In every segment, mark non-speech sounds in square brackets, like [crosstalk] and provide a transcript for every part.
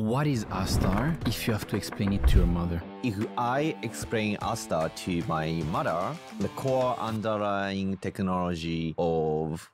What is Astar if you have to explain it to your mother? If I explain Astar to my mother, the core underlying technology of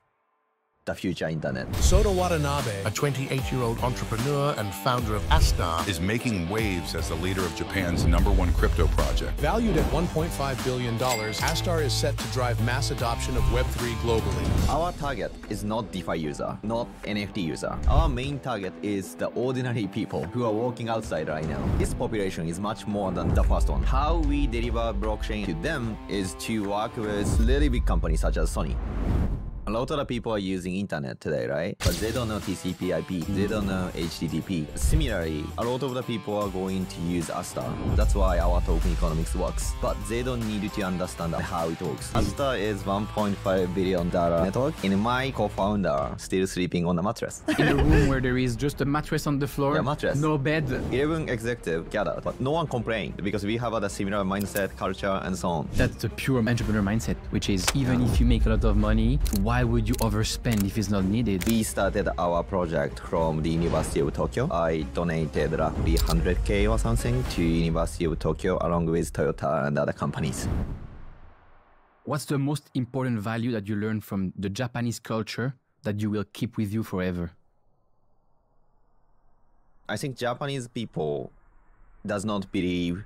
the future internet. Sota Watanabe, A 28 year old entrepreneur and founder of Astar, is making waves as the leader of Japan's number one crypto project. valued at $1.5 billion, Astar is set to drive mass adoption of Web3 globally. Our target is not DeFi user, not NFT user. Our main target is the ordinary people who are walking outside right now. This population is much more than the first one. How we deliver blockchain to them is to work with really big companies such as Sony. A lot of the people are using internet today, right? But they don't know TCP IP, they don't know HTTP. Similarly, a lot of the people are going to use Astar. That's why our token economics works. But they don't need to understand how it works. Astar is 1.5 billion dollar network, and my co-founder still sleeping on a mattress. [laughs] In a room where there is just a mattress on the floor, Yeah, mattress. no bed. 11 executive gathered, but no one complained because we have a similar mindset, culture, and so on. That's the pure entrepreneur mindset, which is even if you make a lot of money, why would you overspend if it's not needed? We started our project from the University of Tokyo. I donated roughly 100k or something to University of Tokyo along with Toyota and other companies. What's the most important value that you learned from the Japanese culture that you will keep with you forever? I think Japanese people does not believe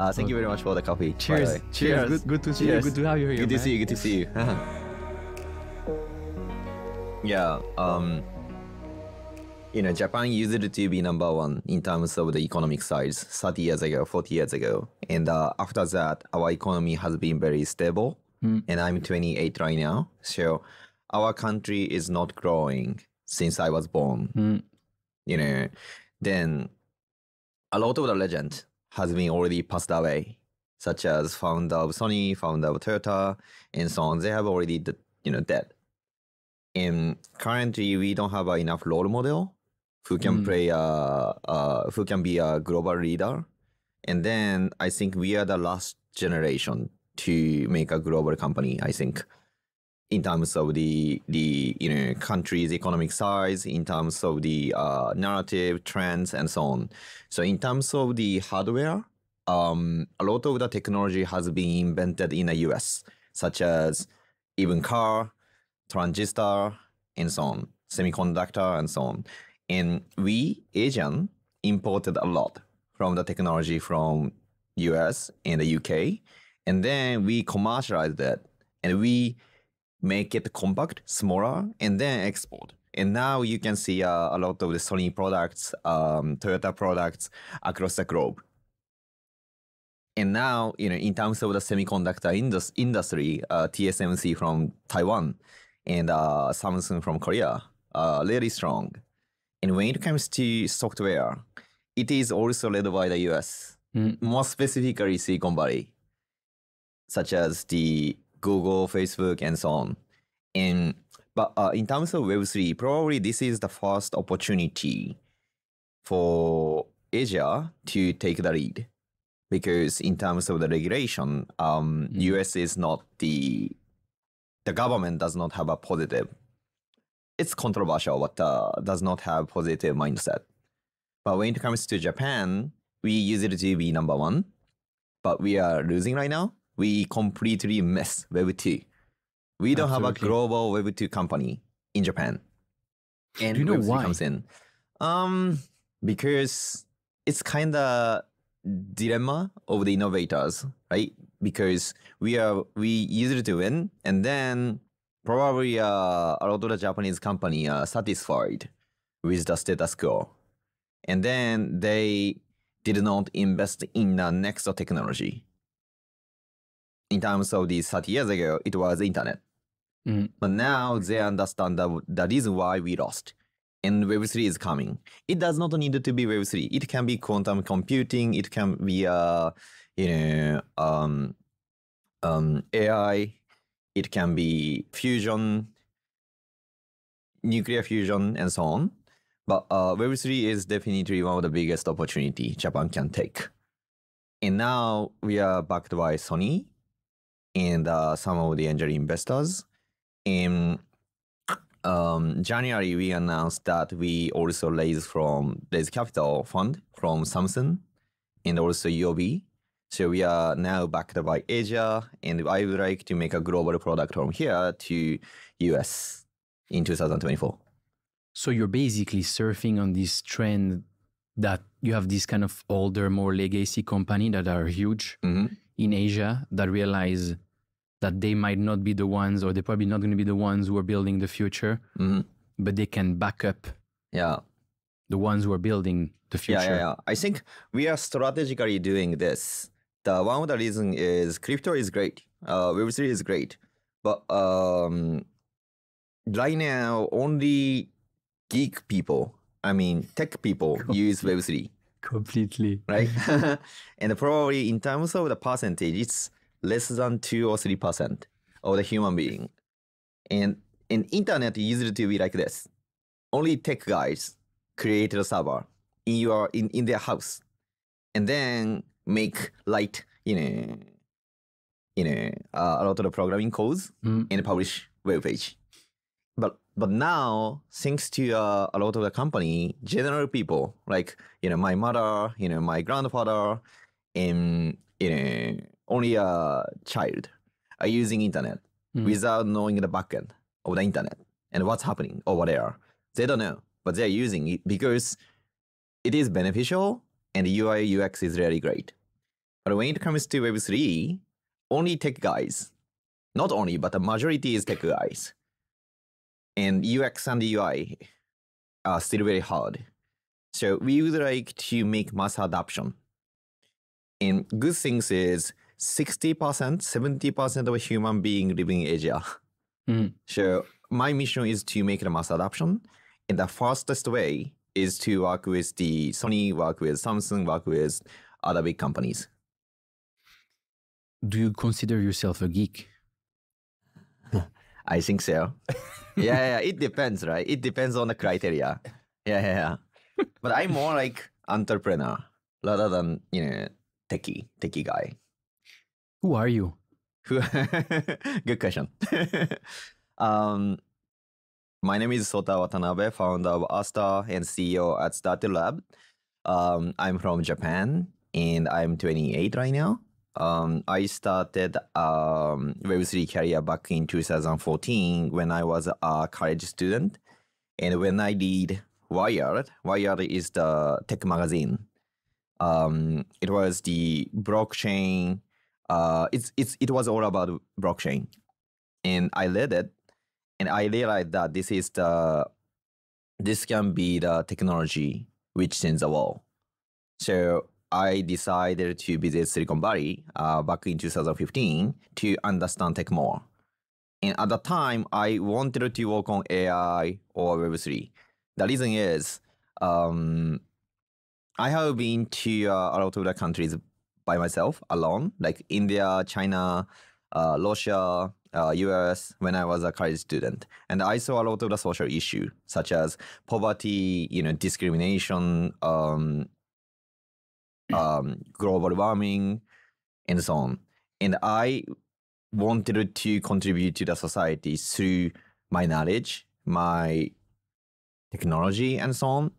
Uh, thank you very much for the coffee. the Cheers. Cheers. Good- good to see you. Good to have you here, Good to see you. Good to see you. [laughs] yeah. Um. You know, Japan used to be number one in terms of the economic size 30 years ago, 40 years ago. And uh, after that, our economy has been very stable. And I'm 28 right now. So our country is not growing since I was born. Mm. You know, then a lot of the legend has been already passed away, such as founder of Sony, founder of Toyota, and so on. They have already, you know, dead. And currently, we don't have enough role model who can Mm. play, uh, uh, who can be a global leader. And then I think we are the last generation to make a global company. I think in terms of the the you know country's economic size, in terms of the uh, narrative trends, and so on. So in terms of the hardware, um, a lot of the technology has been invented in the U.S., such as even car, transistor, and so on, semiconductor, and so on. And we Asian imported a lot from the technology from U.S. and the U.K. And then we commercialized that, and we make it compact, smaller, and then export. And now you can see uh, a lot of the Sony products, um, Toyota products across the globe. And now, you know, in terms of the semiconductor indus- industry, uh, TSMC from Taiwan and uh, Samsung from Korea are really strong. And when it comes to software, it is also led by the US, Mm. more specifically Silicon Valley, such as the Google, Facebook, and so on. And but uh, in terms of Web three, probably this is the first opportunity for Asia to take the lead, because in terms of the regulation, um, Mm. US is not the the government does not have a positive. It's controversial, but uh, does not have positive mindset. But when it comes to Japan, we use it to be number one, but we are losing right now. We completely miss Web two. We don't have a global Web two company in Japan. And Do you know Web3 why? comes in. Um, because it's kind of dilemma of the innovators, right? Because we are we used to win, and then probably uh, a lot of the Japanese company are satisfied with the status quo, and then they did not invest in the next technology. In terms of the 30 years ago, it was internet. Mhm. But now they understand the, the reason why we lost. And Web3 is coming. It does not need to be Web3. It can be quantum computing. It can be, uh, you know, um, um, AI. It can be fusion, nuclear fusion, and so on. But uh, Web3 is definitely one of the biggest opportunity Japan can take. And now we are backed by Sony and uh, some of the angel investors. In um, January, we announced that we also raised from raised capital fund from Samsung and also UOB. So we are now backed by Asia, and I would like to make a global product from here to US in 2024. So you're basically surfing on this trend that you have this kind of older, more legacy company that are huge Mhm. In Asia that realize that they might not be the ones, or they're probably not going to be the ones who are building the future, Mhm. but they can back up Yeah, the ones who are building the future. Yeah, yeah, yeah. I think we are strategically doing this. The one of the reason is crypto is great. Uh, Web3 is great. But um, right now, only geek people, I mean, tech people [laughs] use Web3, [laughs] Completely. right? [laughs] [laughs] and probably in terms of the percentage, it's less than 2 or 3% of the human being. And in internet used to be like this. Only tech guys create a server in your in, in their house and then make light you know you know uh, a lot of the programming codes Mm. and publish web page but but now thanks to uh, a lot of the company general people like you know my mother you know my grandfather and you know only a child are using internet Mm. without knowing the backend of the internet and what's happening over there they don't know but they're using it because it is beneficial and UI UX is really great. But when it comes to Web3, only tech guys, not only, but the majority is tech guys. And UX and UI are still very hard. So we would like to make mass adoption. And good things is 60%, 70% of human being living in Asia. Mhm. So my mission is to make the mass adoption. And the fastest way is to work with the Sony, work with Samsung, work with other big companies. Do you consider yourself a geek? I think so. [laughs] yeah, yeah, it depends, right? It depends on the criteria. Yeah, yeah, yeah. [laughs] but I'm more like entrepreneur rather than, you know, techie, techie guy. Who are you? Who- [laughs] Good question. um, my name is Sota Watanabe, founder of Astar and CEO at Startale Lab. Um, I'm from Japan and I'm 28 right now. Um, I started um, Web3 career back in 2014 when I was a college student. And when I read Wired, Wired is the tech magazine. Um, it was the blockchain uh, it's it's it was all about blockchain, and I read it, and I realized that this is the this can be the technology which changes the world. So I decided to visit Silicon Valley uh, back in 2015 to understand tech more. And at the time, I wanted to work on AI or Web3. The reason is um, I have been to uh, a lot of the countries by myself alone, like India, China, uh, Russia, uh, US, when I was a college student. And I saw a lot of the social issue, such as poverty, you know, discrimination, um, um, global warming, and so on. And I wanted to contribute to the society through my knowledge, my technology, and so on.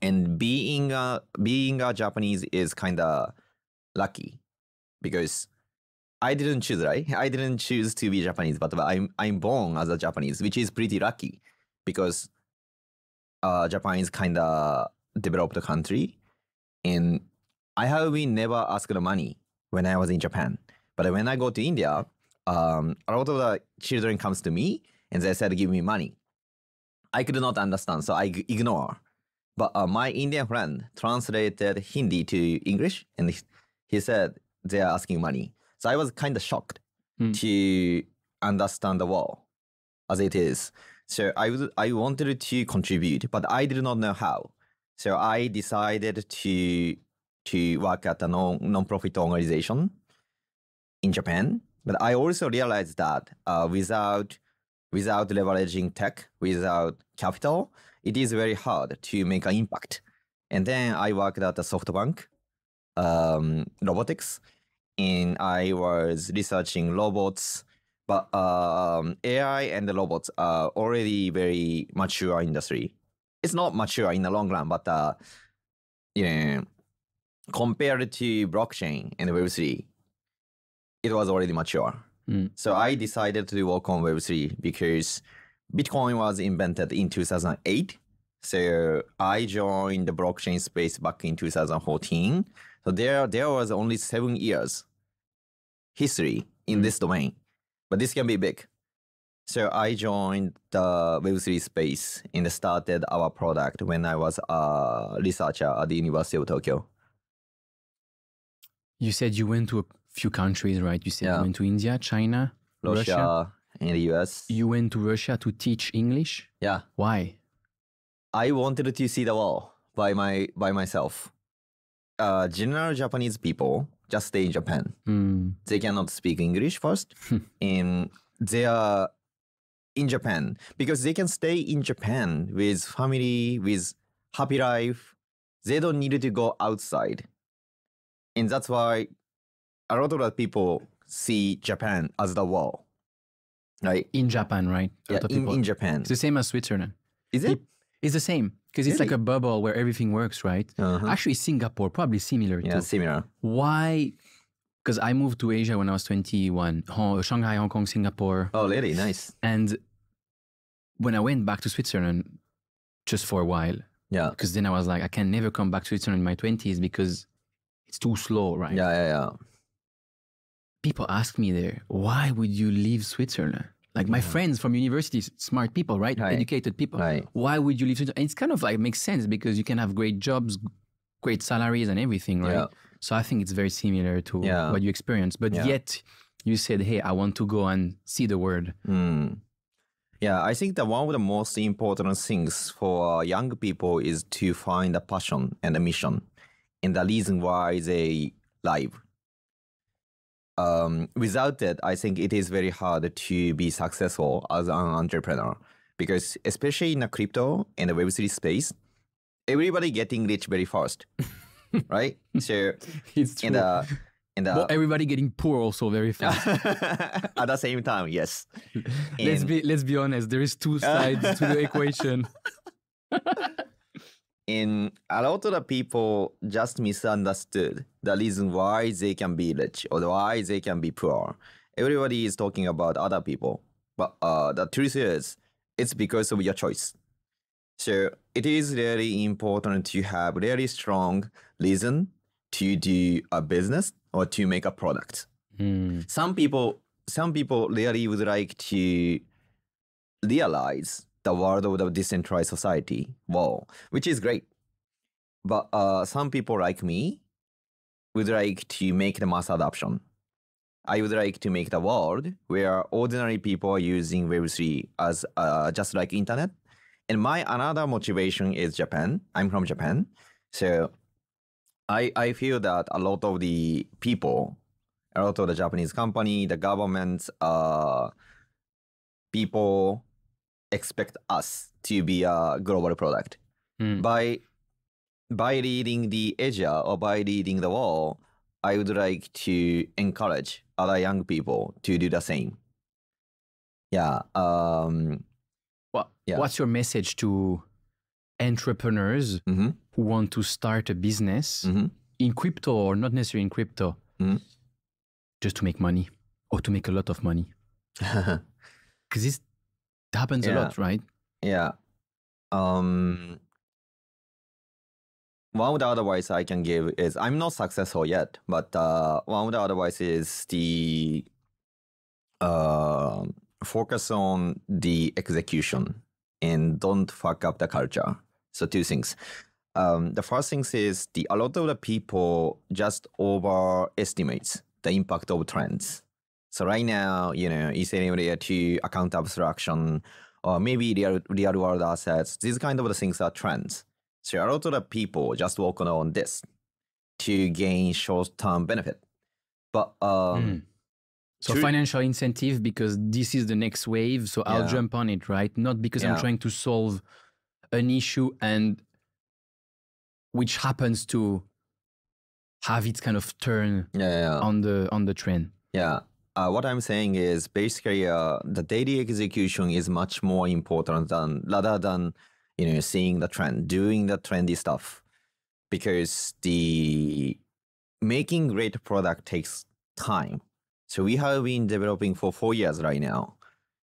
And being a, being a Japanese is kind of lucky because I didn't choose, right? I didn't choose to be Japanese, but I'm I'm born as a Japanese, which is pretty lucky because uh, Japan is kind of developed country, and I have been never asked money when I was in Japan. But when I go to India, um, a lot of the children comes to me and they said, "Give me money." I could not understand, so I ignore. But uh, my Indian friend translated Hindi to English, and he- he said they are asking money. So I was kind of shocked Hmm. to understand the world as it is. So I was I wanted to contribute, but I did not know how. So I decided to to work at a non non-profit organization in Japan. But I also realized that uh, without without leveraging tech, without capital, it is very hard to make an impact. And then I worked at the SoftBank um, robotics, and I was researching robots. But um, AI and the robots are already very mature industry. It's not mature in the long run, but uh, you know, compared to blockchain and Web3, it was already mature. Mm. So I decided to work on Web3 because Bitcoin was invented in 2008. So I joined the blockchain space back in 2014. So there, there was only seven years history in Mm. this domain, but this can be big. So I joined the Web3 space and started our product when I was a researcher at the University of Tokyo. You said you went to a few countries, right? You said Yeah. you went to India, China, Russia, in the US. You went to Russia to teach English. yeah. Why? I wanted to see the world by my by myself. Uh, general Japanese people just stay in Japan. Mm. They cannot speak English first, and they are in Japan because they can stay in Japan with family, with happy life. They don't need to go outside, and that's why a lot of people see Japan as the wall, right? In Japan, right? Yeah, in, in Japan. It's the same as Switzerland. Is it? It's the same because it's like a bubble where everything works, right? Uh-huh. Actually, Singapore probably similar Yeah, too. similar. Why? Because I moved to Asia when I was 21, Hong- Shanghai, Hong Kong, Singapore. Oh, really? Nice. And when I went back to Switzerland just for a while, Yeah. because then I was like, I can never come back to Switzerland in my 20s because it's too slow, right? Yeah, yeah, yeah. People ask me there, why would you leave Switzerland? Like my friends from universities, smart people, right? Right. Educated people. Right. Why would you leave Switzerland? And it's kind of like makes sense because you can have great jobs, great salaries, and everything, right? Yeah. So I think it's very similar to Yeah. what you experience. But Yeah. yet you said, hey, I want to go and see the world. Mm. Yeah, I think that one of the most important things for young people is to find a passion and a mission and the reason why they live. Um, without that, I think it is very hard to be successful as an entrepreneur because especially in the crypto and the Web3 space, everybody getting rich very fast, [laughs] right? So, It's in the, in the, But everybody getting poor also very [laughs] fast. at the same time, yes. let's be let's be honest. There is two sides to the equation. [laughs] And a lot of the people just misunderstood the reason why they can be rich or why they can be poor. Everybody is talking about other people, but uh, the truth is, it's because of your choice. So it is really important to have really strong reason to do a business or to make a product. Hmm. Some people, some people really would like to realize the world of the decentralized society, wow, which is great. But uh, some people like me would like to make the mass adoption. I would like to make the world where ordinary people are using Web3 as uh, just like internet. And my another motivation is Japan. I'm from Japan. So I, I feel that a lot of the people, a lot of the Japanese company, the government, uh, people expect us to be a global product. Hmm. By by leading the Asia or by leading the world, I would like to encourage other young people to do the same. Yeah. Um, What, Yeah. What's your message to entrepreneurs mhm, who want to start a business mhm. in crypto or not necessarily in crypto, Mhm. just to make money or to make a lot of money? [laughs] Because this happens a lot, right? Yeah. Um, one of the advice I can give is I'm not successful yet, but uh, one of the advice is the uh, focus on the execution and don't fuck up the culture. So two things. Um, the first thing is the a lot of the people just overestimates the impact of trends. So right now, you know, Ethereum layer two, account abstraction, or maybe real, real world assets, these kind of the things are trends. So a lot of the people just working on this to gain short term benefit. But um, Mm. So financial incentive because this is the next wave, so I'll Yeah. jump on it, right? Not because I'm trying to solve an issue and which happens to have its kind of turn Yeah, yeah, yeah. on the on the trend. Yeah. Uh, what I'm saying is basically uh, the daily execution is much more important than rather than you know seeing the trend, doing the trendy stuff, because the making great product takes time. So we have been developing for four years right now,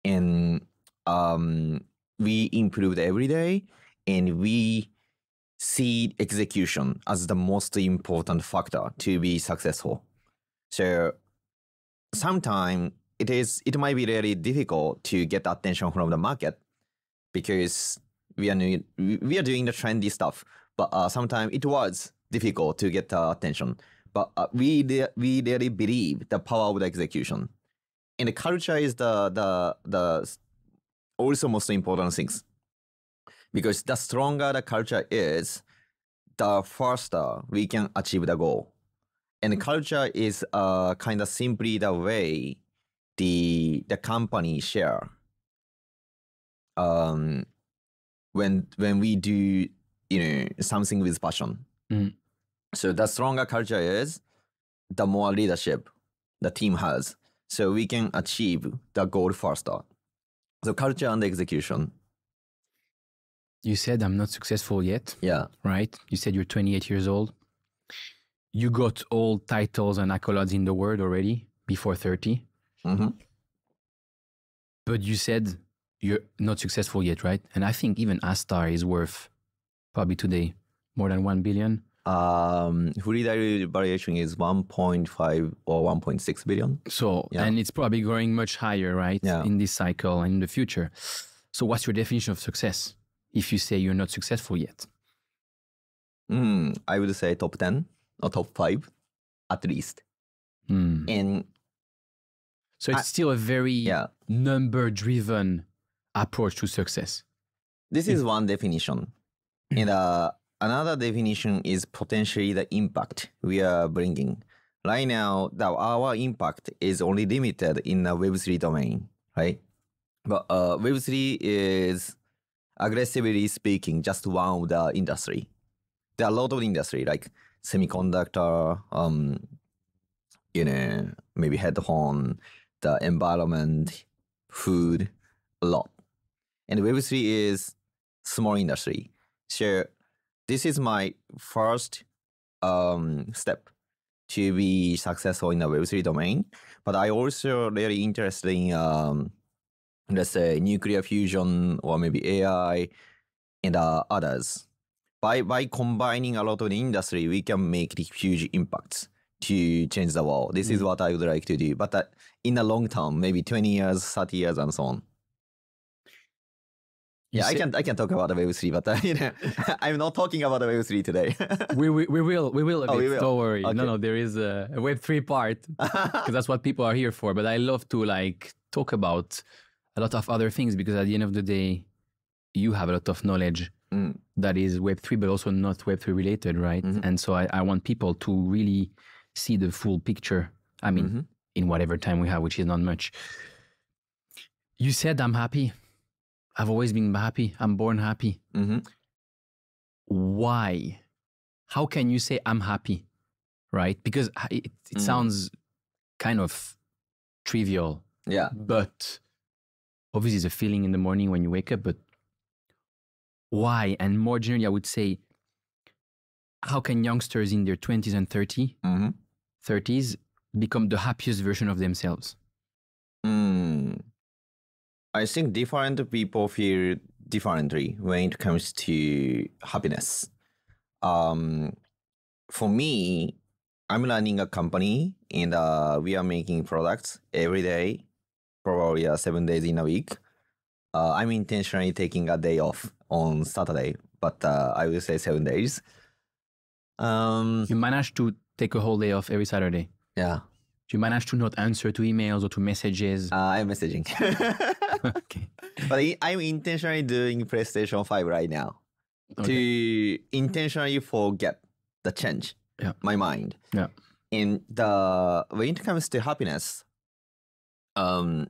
and um, we improved every day, and we see execution as the most important factor to be successful. So sometimes it is it might be really difficult to get attention from the market because we are new, we are doing the trendy stuff. But uh, sometimes it was difficult to get uh, attention. But uh, we we really believe the power of the execution. And the culture is the the the also most important things. Because the stronger the culture is the faster we can achieve the goal and culture is uh, kind of simply the way the the company share. Um when when we do you know something with passion. Mm. so the stronger culture is the more leadership the team has. So we can achieve the goal faster. So culture and execution. You said I'm not successful yet, yeah. right? You said you're 28 years old. You got all titles and accolades in the world already before 30, hmm but you said you're not successful yet, right? And I think even Astar is worth probably today more than 1 billion. um diluted valuation is 1.5 or 1.6 billion So, Yeah. and it's probably growing much higher, right? Yeah. In this cycle and in the future. So, what's your definition of success if you say you're not successful yet? Mm, I would say top 10 or top 5 at least. Hmm. And So, it's I- still a very yeah, number driven approach to success. this is one definition. [clears throat] And uh, another definition is potentially the impact we are bringing. Right now, the, our impact is only limited in the Web3 domain, right? But uh, Web3 is, aggressively speaking, just one of the industry. There are a lot of industry like semiconductor, um, you know, maybe headphone, the environment, food, a lot. And Web3 is small industry. So this is my first um, step to be successful in the Web3 domain. But I also really interested in, um, let's say, nuclear fusion or maybe AI and uh, others. By, by combining a lot of the industry, we can make the huge impacts to change the world. This is what I would like to do. But uh, in the long term, maybe 20 years, 30 years, and so on. You Yeah, I can I can talk about the Web three, but uh, [laughs] you know, [laughs] I'm not talking about the Web three today. [laughs] we, we, we will we will a Oh, bit. we will. Don't worry. Okay. No, no, there is a, a Web three part because that's what people are here for. But I love to like talk about a lot of other things because at the end of the day, you have a lot of knowledge Mm. that is Web three, but also not Web three related, right? Mhm. And so I, I want people to really see the full picture. I mean, Mhm. in whatever time we have, which is not much. You said I'm happy. I've always been happy. I'm born happy. hmm why how can you say i'm happy right because it, it Mm. sounds kind of trivial Yeah. but obviously it's a feeling in the morning when you wake up but why and more generally i would say how can youngsters in their 20s and 30 hmm 30s become the happiest version of themselves Mm. I think different people feel differently when it comes to happiness. Um, for me, I'm running a company and uh, we are making products every day, probably uh, seven days in a week. Uh, I'm intentionally taking a day off on Saturday, but uh, I will say seven days. Um, you manage to take a whole day off every saturday yeah, you manage to not answer to emails or to messages uh, I'm messaging. [laughs] [laughs] okay But I'm intentionally doing PlayStation 5 right now Okay. to intentionally forget the change, Yeah. my mind. Yeah. And the when it comes to happiness, um,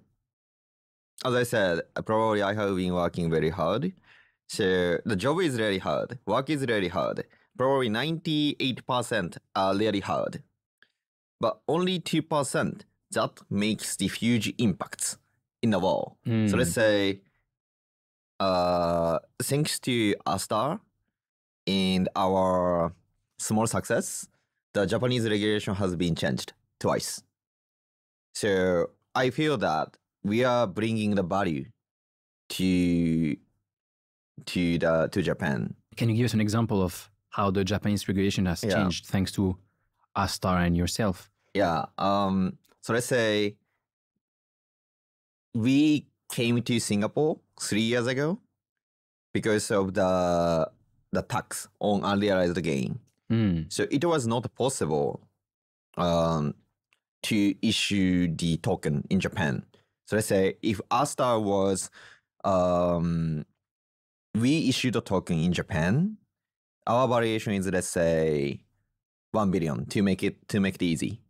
as I said, probably I have been working very hard. So the job is really hard, work is really hard. probably 98% are really hard. But only 2% that makes the huge impacts in the world. So Mm. let's say, uh, thanks to Astar and our small success, the Japanese regulation has been changed twice. So I feel that we are bringing the value to to the to Japan. Can you give us an example of how the Japanese regulation has Yeah. changed thanks to Astar and yourself? Yeah. Um. So let's say we came to Singapore three years ago because of the the tax on unrealized gain. Mm. So it was not possible um, to issue the token in Japan. So let's say if Astar was, um, we issued a token in Japan, our valuation is let's say one billion to make it to make it easy,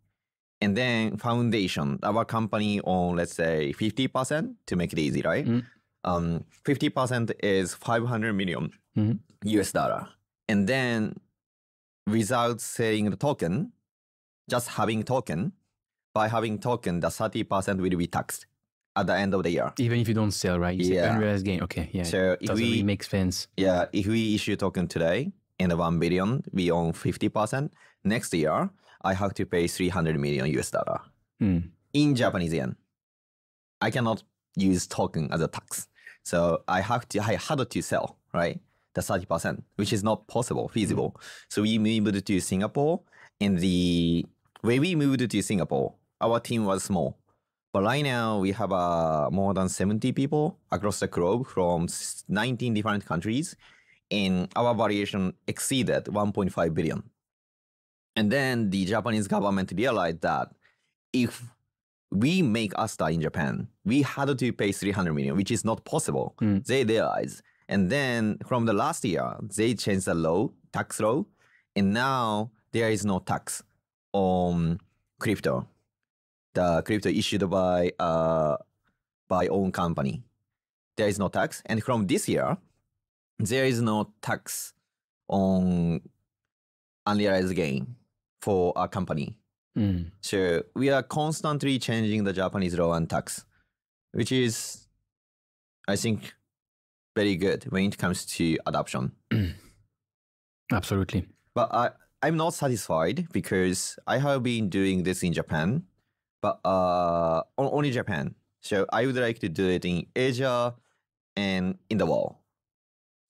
and then foundation, our company on let's say fifty percent to make it easy, right? Mm. Um, fifty percent is five hundred million Mhm. US dollar, and then without selling the token, just having token, by having token, the 30% will be taxed at the end of the year. Even if you don't sell, right? You Yeah. unrealized gain. Okay, yeah. So if we really make sense. yeah, if we issue token today and 1 billion, we own 50%. Next year, I have to pay 300 million US dollar Mm. in Japanese yen. I cannot use token as a tax. So I have to, I had to sell, right? The 30%, which is not possible, feasible. So we moved to Singapore and the, when we moved to Singapore, our team was small. But right now we have uh, more than 70 people across the globe from 19 different countries. And our valuation exceeded 1.5 billion. And then the Japanese government realized that if we make Astar in Japan, we had to pay 300 million, which is not possible. Mm. They realized. And then from the last year, they changed the law, tax law, and now there is no tax on crypto. The crypto issued by uh by own company. There is no tax. And from this year, there is no tax on unrealized gain for a company. Mm. So we are constantly changing the Japanese law and tax, which is, I think, very good when it comes to adoption. Absolutely. But I, I'm not satisfied because I have been doing this in Japan, but uh, only Japan. So I would like to do it in Asia and in the world.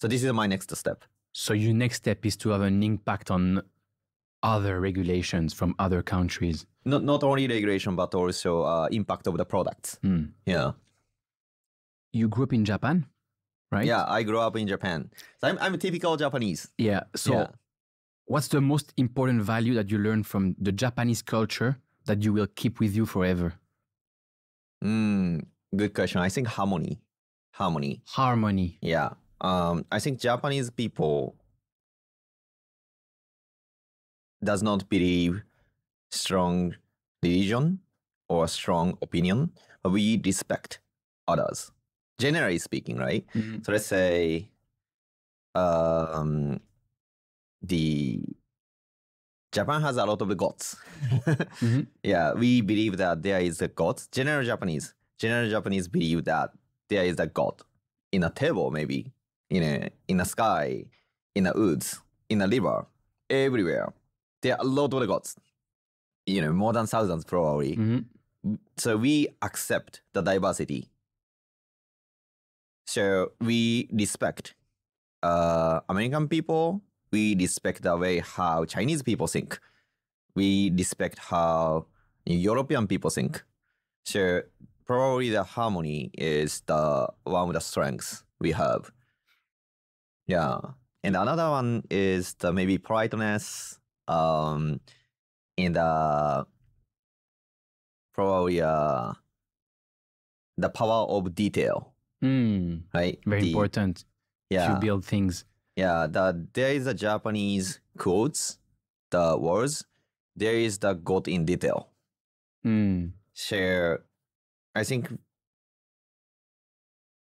So this is my next step. So your next step is to have an impact on other regulations from other countries. Not not only regulation, but also uh, impact of the products. Mm. Yeah. You grew up in Japan, right? Yeah, I grew up in Japan. So I'm, I'm a typical Japanese. Yeah. So, Yeah. what's the most important value that you learned from the Japanese culture that you will keep with you forever? Mm, good question. I think harmony. Harmony. Harmony. Yeah. Um, I think Japanese people does not believe strong religion or strong opinion, but we respect others. Generally speaking, right? Mm. So let's say um, the Japan has a lot of gods. [laughs] Mhm. Yeah, we believe that there is a god. General Japanese, general Japanese believe that there is a god in a table, maybe in a in a sky, in the woods, in a river, everywhere. There are a lot of the gods. You know, more than thousands probably. Mhm. So we accept the diversity. So we respect uh, American people. We respect the way how Chinese people think. We respect how European people think. So probably the harmony is the one of the strengths we have. Yeah. And another one is the maybe politeness, um, and the probably uh, the power of detail, Mm. right? Very The- important. Yeah. to build things. Yeah, the, there is a Japanese quotes, the words. There is the God in detail. Mm. So I think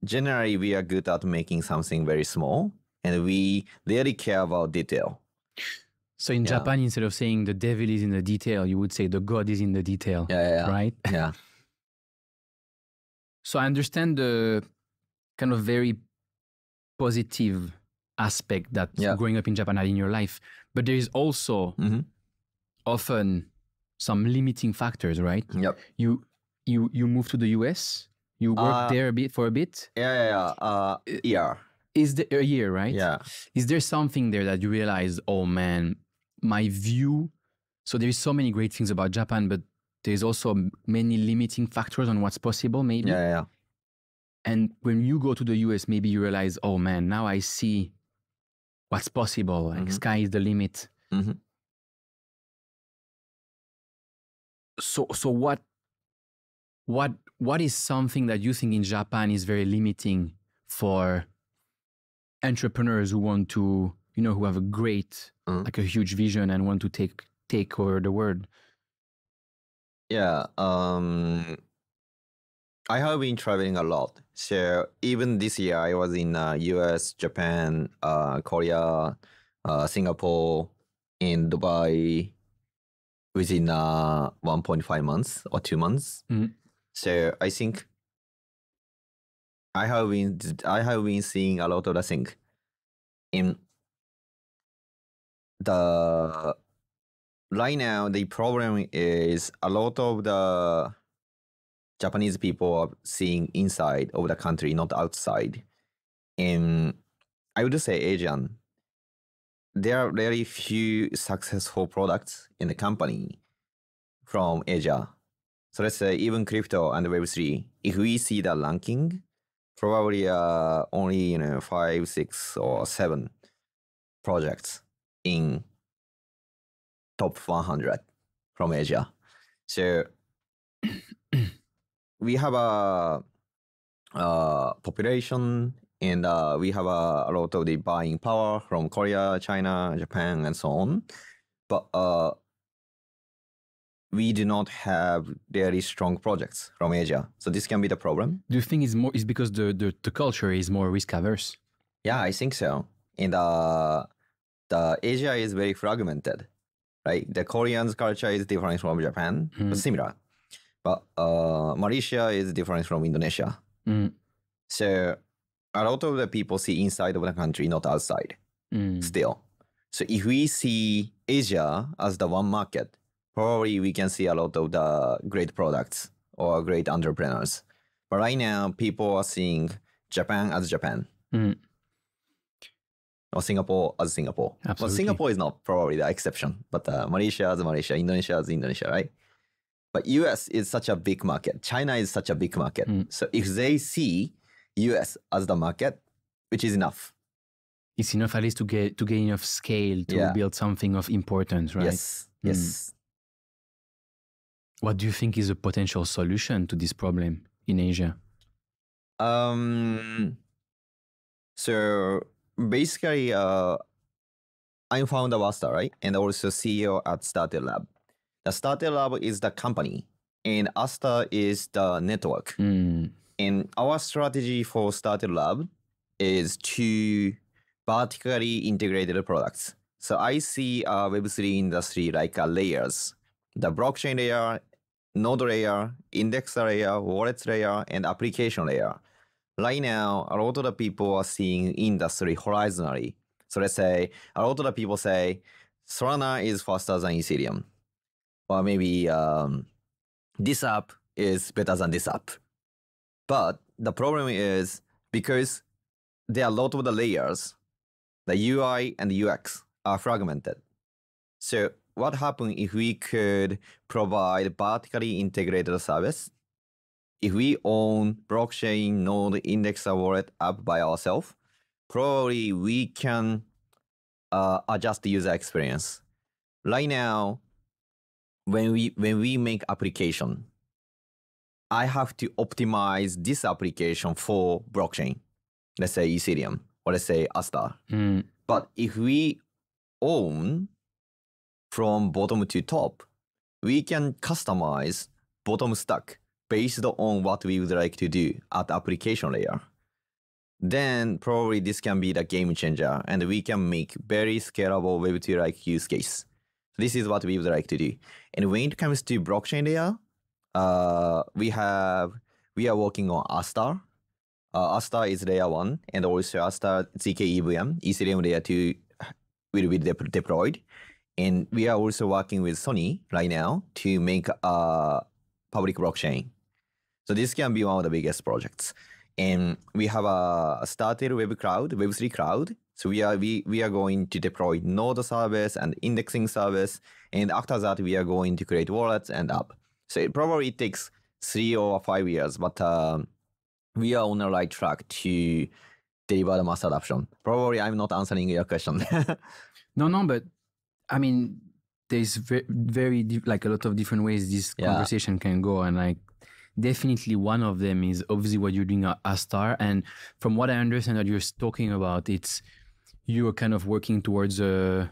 generally we are good at making something very small and we really care about detail. So in Yeah. Japan, instead of saying the devil is in the detail, you would say the God is in the detail, Yeah, yeah, yeah. right? [laughs] Yeah. So I understand the kind of very positive aspect that Yeah. growing up in Japan had in your life, but there is also Mhm. often some limiting factors, right? Yep. You you you move to the US, you work Uh, there a bit for a bit. Yeah, yeah, yeah. Uh, yeah. Is there a year, right? Yeah. Is there something there that you realize, oh man, my view? So there is so many great things about Japan, but there's also many limiting factors on what's possible, maybe. Yeah, yeah. And when you go to the US, maybe you realize, oh man, now I see what's possible. Like Mhm. sky is the limit. Mhm. So so what what what is something that you think in Japan is very limiting for entrepreneurs who want to, you know, who have a great, Mhm. like a huge vision and want to take take over the world? Yeah. Um, I have been traveling a lot. So even this year, I was in uh, US, Japan, uh, Korea, uh, Singapore, in Dubai within uh, 1.5 months or two months. Mhm. So I think I have been I have been seeing a lot of the thing in the right now the problem is a lot of the Japanese people are seeing inside of the country, not outside. And I would say Asian. There are very few successful products in the company from Asia. So let's say even crypto and Web3, if we see the ranking, probably uh, only you know five, six, or seven projects in top 100 from Asia. So we have a, uh population and uh, we have a, a lot of the buying power from Korea, China, Japan, and so on. But uh, we do not have very strong projects from Asia. So this can be the problem. Do you think it's more is because the, the the culture is more risk averse? Yeah, I think so. And uh, the Asia is very fragmented, right? The Koreans culture is different from Japan, Mhm. but similar. But uh, Malaysia is different from Indonesia. Mm, So a lot of the people see inside of the country, not outside mm, still. So if we see Asia as the one market, probably we can see a lot of the great products or great entrepreneurs. But right now, people are seeing Japan as Japan. mm. or Singapore as Singapore. Well, Singapore is not probably the exception, but uh, Malaysia as Malaysia, Indonesia as Indonesia, right? But US is such a big market. China is such a big market. Mm. So if they see US as the market, which is enough. It's enough at least to get to gain enough scale to Yeah. build something of importance, right? Yes. Mm. Yes. What do you think is a potential solution to this problem in Asia? Um. So basically, uh, I'm founder of Astar, right, and also CEO at Startale Lab. The Startale Lab is the company, and Astar is the network. Mm, And our strategy for Startale Lab is to vertically integrated products. So I see uh, Web3 industry like uh, layers, the blockchain layer, node layer, index layer, wallet layer, and application layer. Right now, a lot of the people are seeing industry horizontally. So let's say a lot of the people say Solana is faster than Ethereum, or maybe um, this app is better than this app. But the problem is because there are a lot of the layers, the UI and the UX are fragmented. So what happens if we could provide vertically integrated service? If we own blockchain, node, index, or wallet app by ourselves, probably we can uh, adjust the user experience. Right now, when we when we make application, I have to optimize this application for blockchain, let's say Ethereum or let's say Astar. mm, But if we own from bottom to top, we can customize bottom stack based on what we would like to do at the application layer. then probably this can be the game changer and we can make very scalable Web2 like use case. This is what we would like to do. And when it comes to blockchain layer, uh, we have we are working on Astar. Uh, Astar is layer one, and also Astar ZK EVM, Ethereum layer two will be de- deployed. And we are also working with Sony right now to make a public blockchain. So this can be one of the biggest projects. And we have a started web cloud, Web3 cloud. So we are we, we are going to deploy node service and indexing service. And after that, we are going to create wallets and app. So it probably takes three or five years, but um, we are on the right track to deliver the mass adoption. Probably I'm not answering your question. [laughs] No, no, but I mean, there's ve- very like a lot of different ways this Yeah. conversation can go, and like definitely one of them is obviously what you're doing at Astar, and from what I understand that you're talking about, it's you're kind of working towards a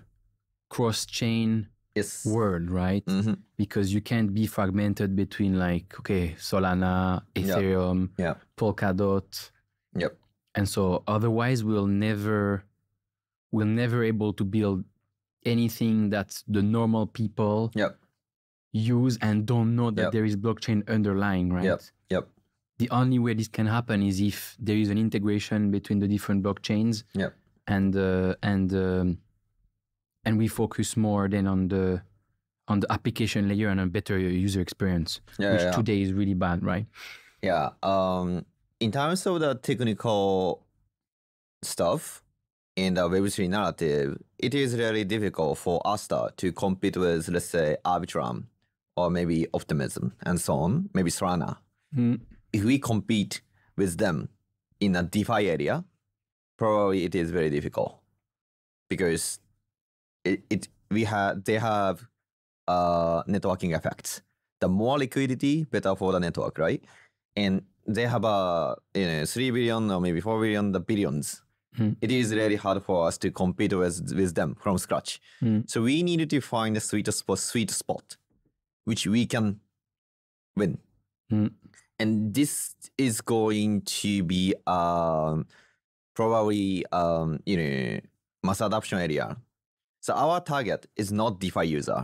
cross-chain yes. world, right? hmm Because you can't be fragmented between like okay, Solana. Ethereum, Yeah. Polkadot, Yep. and so otherwise we'll never we'll never able to build anything that the normal people Yep. Use and don't know that Yep. there is blockchain underlying right Yep. Yep. the only way this can happen is if there is an integration between the different blockchains Yep. and uh, and um, and we focus more then on the on the application layer and a better user experience Yeah. which yeah. today is really bad right Yeah. Um, in terms of the technical stuff in the Web3 narrative, it is really difficult for Astar to compete with, let's say, Arbitrum or maybe Optimism and so on, maybe Solana. Mm. If we compete with them in a DeFi area, probably it is very difficult because it, it we have they have uh, networking effects. The more liquidity, better for the network, right? and they have a you know, 3 billion or maybe 4 billion the billions Hmm. it is really hard for us to compete with, with them from scratch Hmm. so we needed to find a sweet spot sweet spot which we can win Hmm. and this is going to be um, probably um, you know mass adoption area so our target is not defi user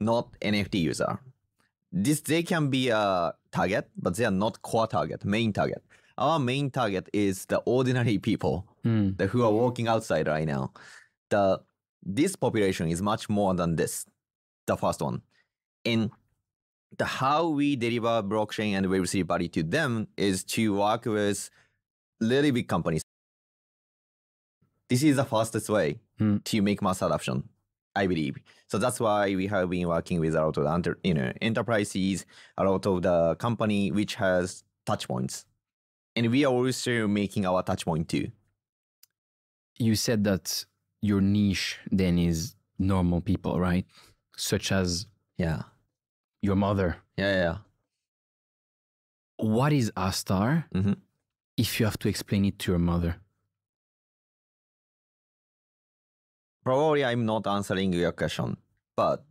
not nft user this they can be a target, but they are not core target, main target. Our main target is the ordinary people Mm. the, who are walking outside right now. The this population is much more than this, the first one. And the how we deliver blockchain and Web3 value to them is to work with really big companies. This is the fastest way Hmm. to make mass adoption, I believe. So that's why we have been working with a lot of the enter, you know, enterprises, a lot of the company which has touch points. And we are also making our touch point too. you said that your niche then is normal people, right? Such as Yeah. your mother. Yeah, yeah. What is Astar Mhm. if you have to explain it to your mother? Probably I'm not answering your question, but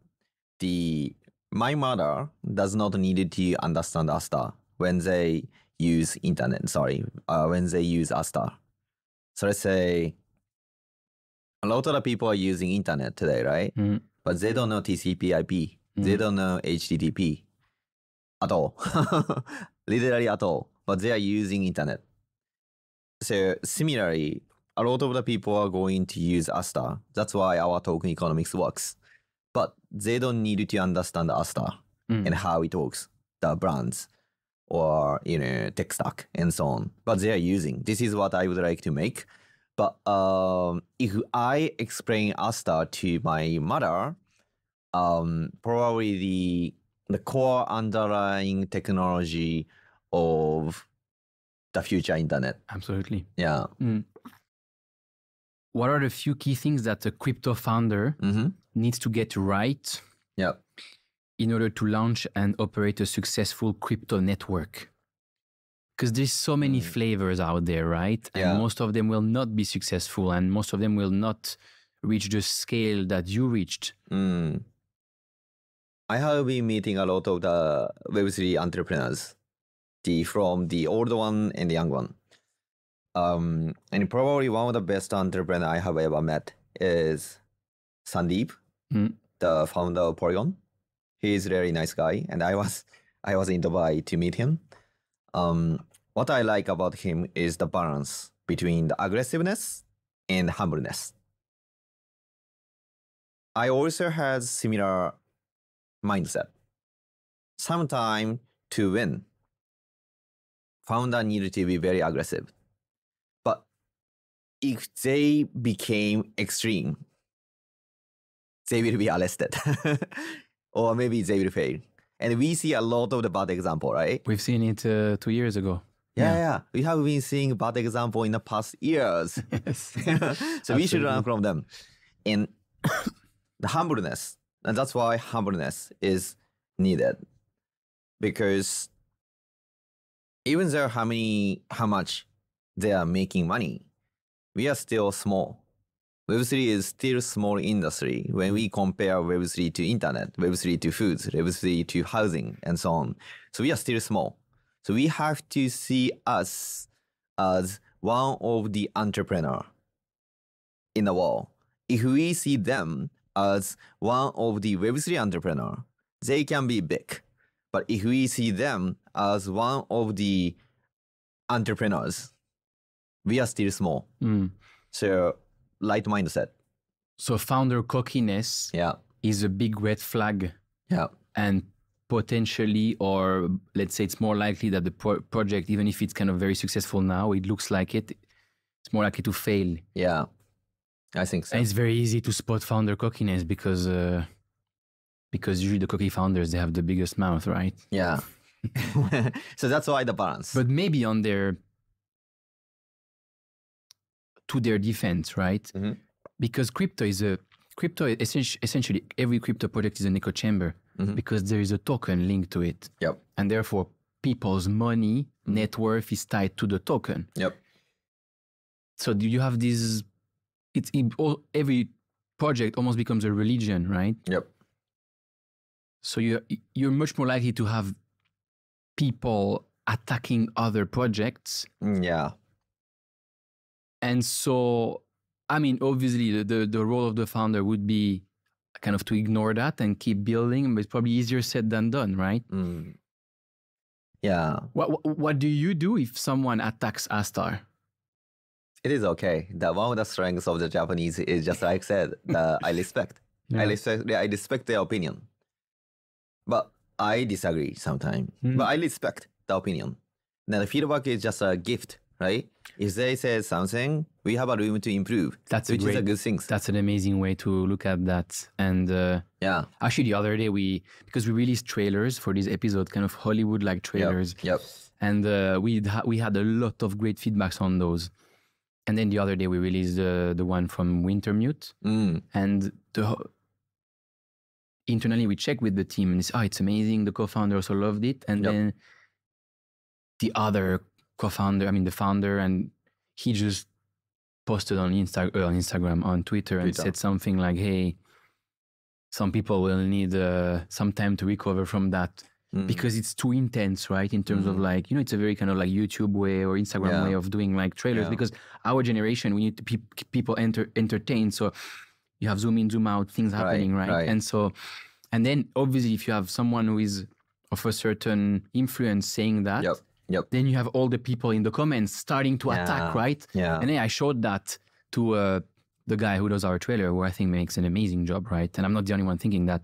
the my mother does not need to understand Astar when they use internet. Sorry, uh, when they use Astar. So let's say a lot of the people are using internet today, right? Mm. But they don't know TCP/IP. They Mm. don't know HTTP at all, [laughs] literally at all. But they are using internet. So similarly, a lot of the people are going to use Astar. That's why our token economics works. But they don't need to understand Astar Mm. and how it works, the brands or you know tech stack and so on. But they are using. This is what I would like to make. But um, if I explain Astar to my mother, um, probably the the core underlying technology of the future internet. Absolutely. Yeah. What are the few key things that a crypto founder Mm-hmm. needs to get right Yeah. in order to launch and operate a successful crypto network? Because there's so many Mm. flavors out there, right? And Yeah. most of them will not be successful, and most of them will not reach the scale that you reached. Mm. I have been meeting a lot of the Web3 entrepreneurs, the from the old one and the young one. Um, and probably one of the best entrepreneur I have ever met is Sandeep, Mm. the founder of Polygon. He's a very nice guy, and I was I was in Dubai to meet him. Um, what I like about him is the balance between the aggressiveness and humbleness. I also has similar mindset. Sometime to win, founder need to be very aggressive. But if they became extreme, they will be arrested. [laughs] or maybe they will fail. And we see a lot of the bad example, right? We've seen it uh, two years ago. Yeah, yeah. We have been seeing bad example in the past years. [laughs] Yes. [laughs] so we should learn from them. And [coughs] the humbleness, and that's why humbleness is needed. Because even though how many how much they are making money, we are still small. Web3 is still small industry when we compare Web3 to internet, Web3 to foods, Web3 to housing, and so on. So we are still small. So we have to see us as one of the entrepreneur in the world. If we see them as one of the Web3 entrepreneur, they can be big. But if we see them as one of the entrepreneurs, we are still small. Mm. So light mindset. So founder cockiness Yeah. is a big red flag Yeah. and potentially or let's say it's more likely that the pro- project even if it's kind of very successful now it looks like it it's more likely to fail Yeah. I think so. and it's very easy to spot founder cockiness because uh, because usually the cocky founders they have the biggest mouth right Yeah. [laughs] [laughs] so that's why the balance. but maybe on their to their defense right Mhm. because crypto is a crypto essentially, essentially every crypto project is an echo chamber Mhm. because there is a token linked to it Yep. and therefore people's money net worth is tied to the token Yep. so do you have this it's it, all, every project almost becomes a religion right Yep. so you're you're much more likely to have people attacking other projects Mm, Yeah. and so i mean obviously the, the the role of the founder would be kind of to ignore that and keep building but it's probably easier said than done right Mm. Yeah. what what, what do you do if someone attacks Astar It is okay. The one of the strengths of the Japanese is just like I said, the, I [laughs] respect. I Yeah. respect I respect their opinion. But I disagree sometimes. Mm. But I respect the opinion. Now the feedback is just a gift, right? If they say something, we have a room to improve. That's a which is a good thing. That's an amazing way to look at that. And uh, Yeah. actually, the other day we because we released trailers for this episode, kind of Hollywood like trailers, Yep. and uh, we ha- we had a lot of great feedbacks on those. And then the other day we released the the one from Wintermute, Mm. and the internally we checked with the team and it's oh it's amazing. The co-founder also loved it, and Yep. then the other co-founder, I mean the founder, and he just posted on Insta uh, on Instagram on Twitter and Twitter. said something like, "Hey, some people will need uh, some time to recover from that Mm. because it's too intense, right? In terms of Mhm. like you know, it's a very kind of like YouTube way or Instagram Yeah. way of doing like trailers. Yeah. Because our generation, we need to keep people enter entertained. So you have zoom in, zoom out, things Right, happening, right? right. And so, and then obviously, if you have someone who is of a certain influence saying that, Yep. Yep. then you have all the people in the comments starting to attack, right? Yeah. And then I showed that to uh, the guy who does our trailer, who I think makes an amazing job, right? And I'm not the only one thinking that.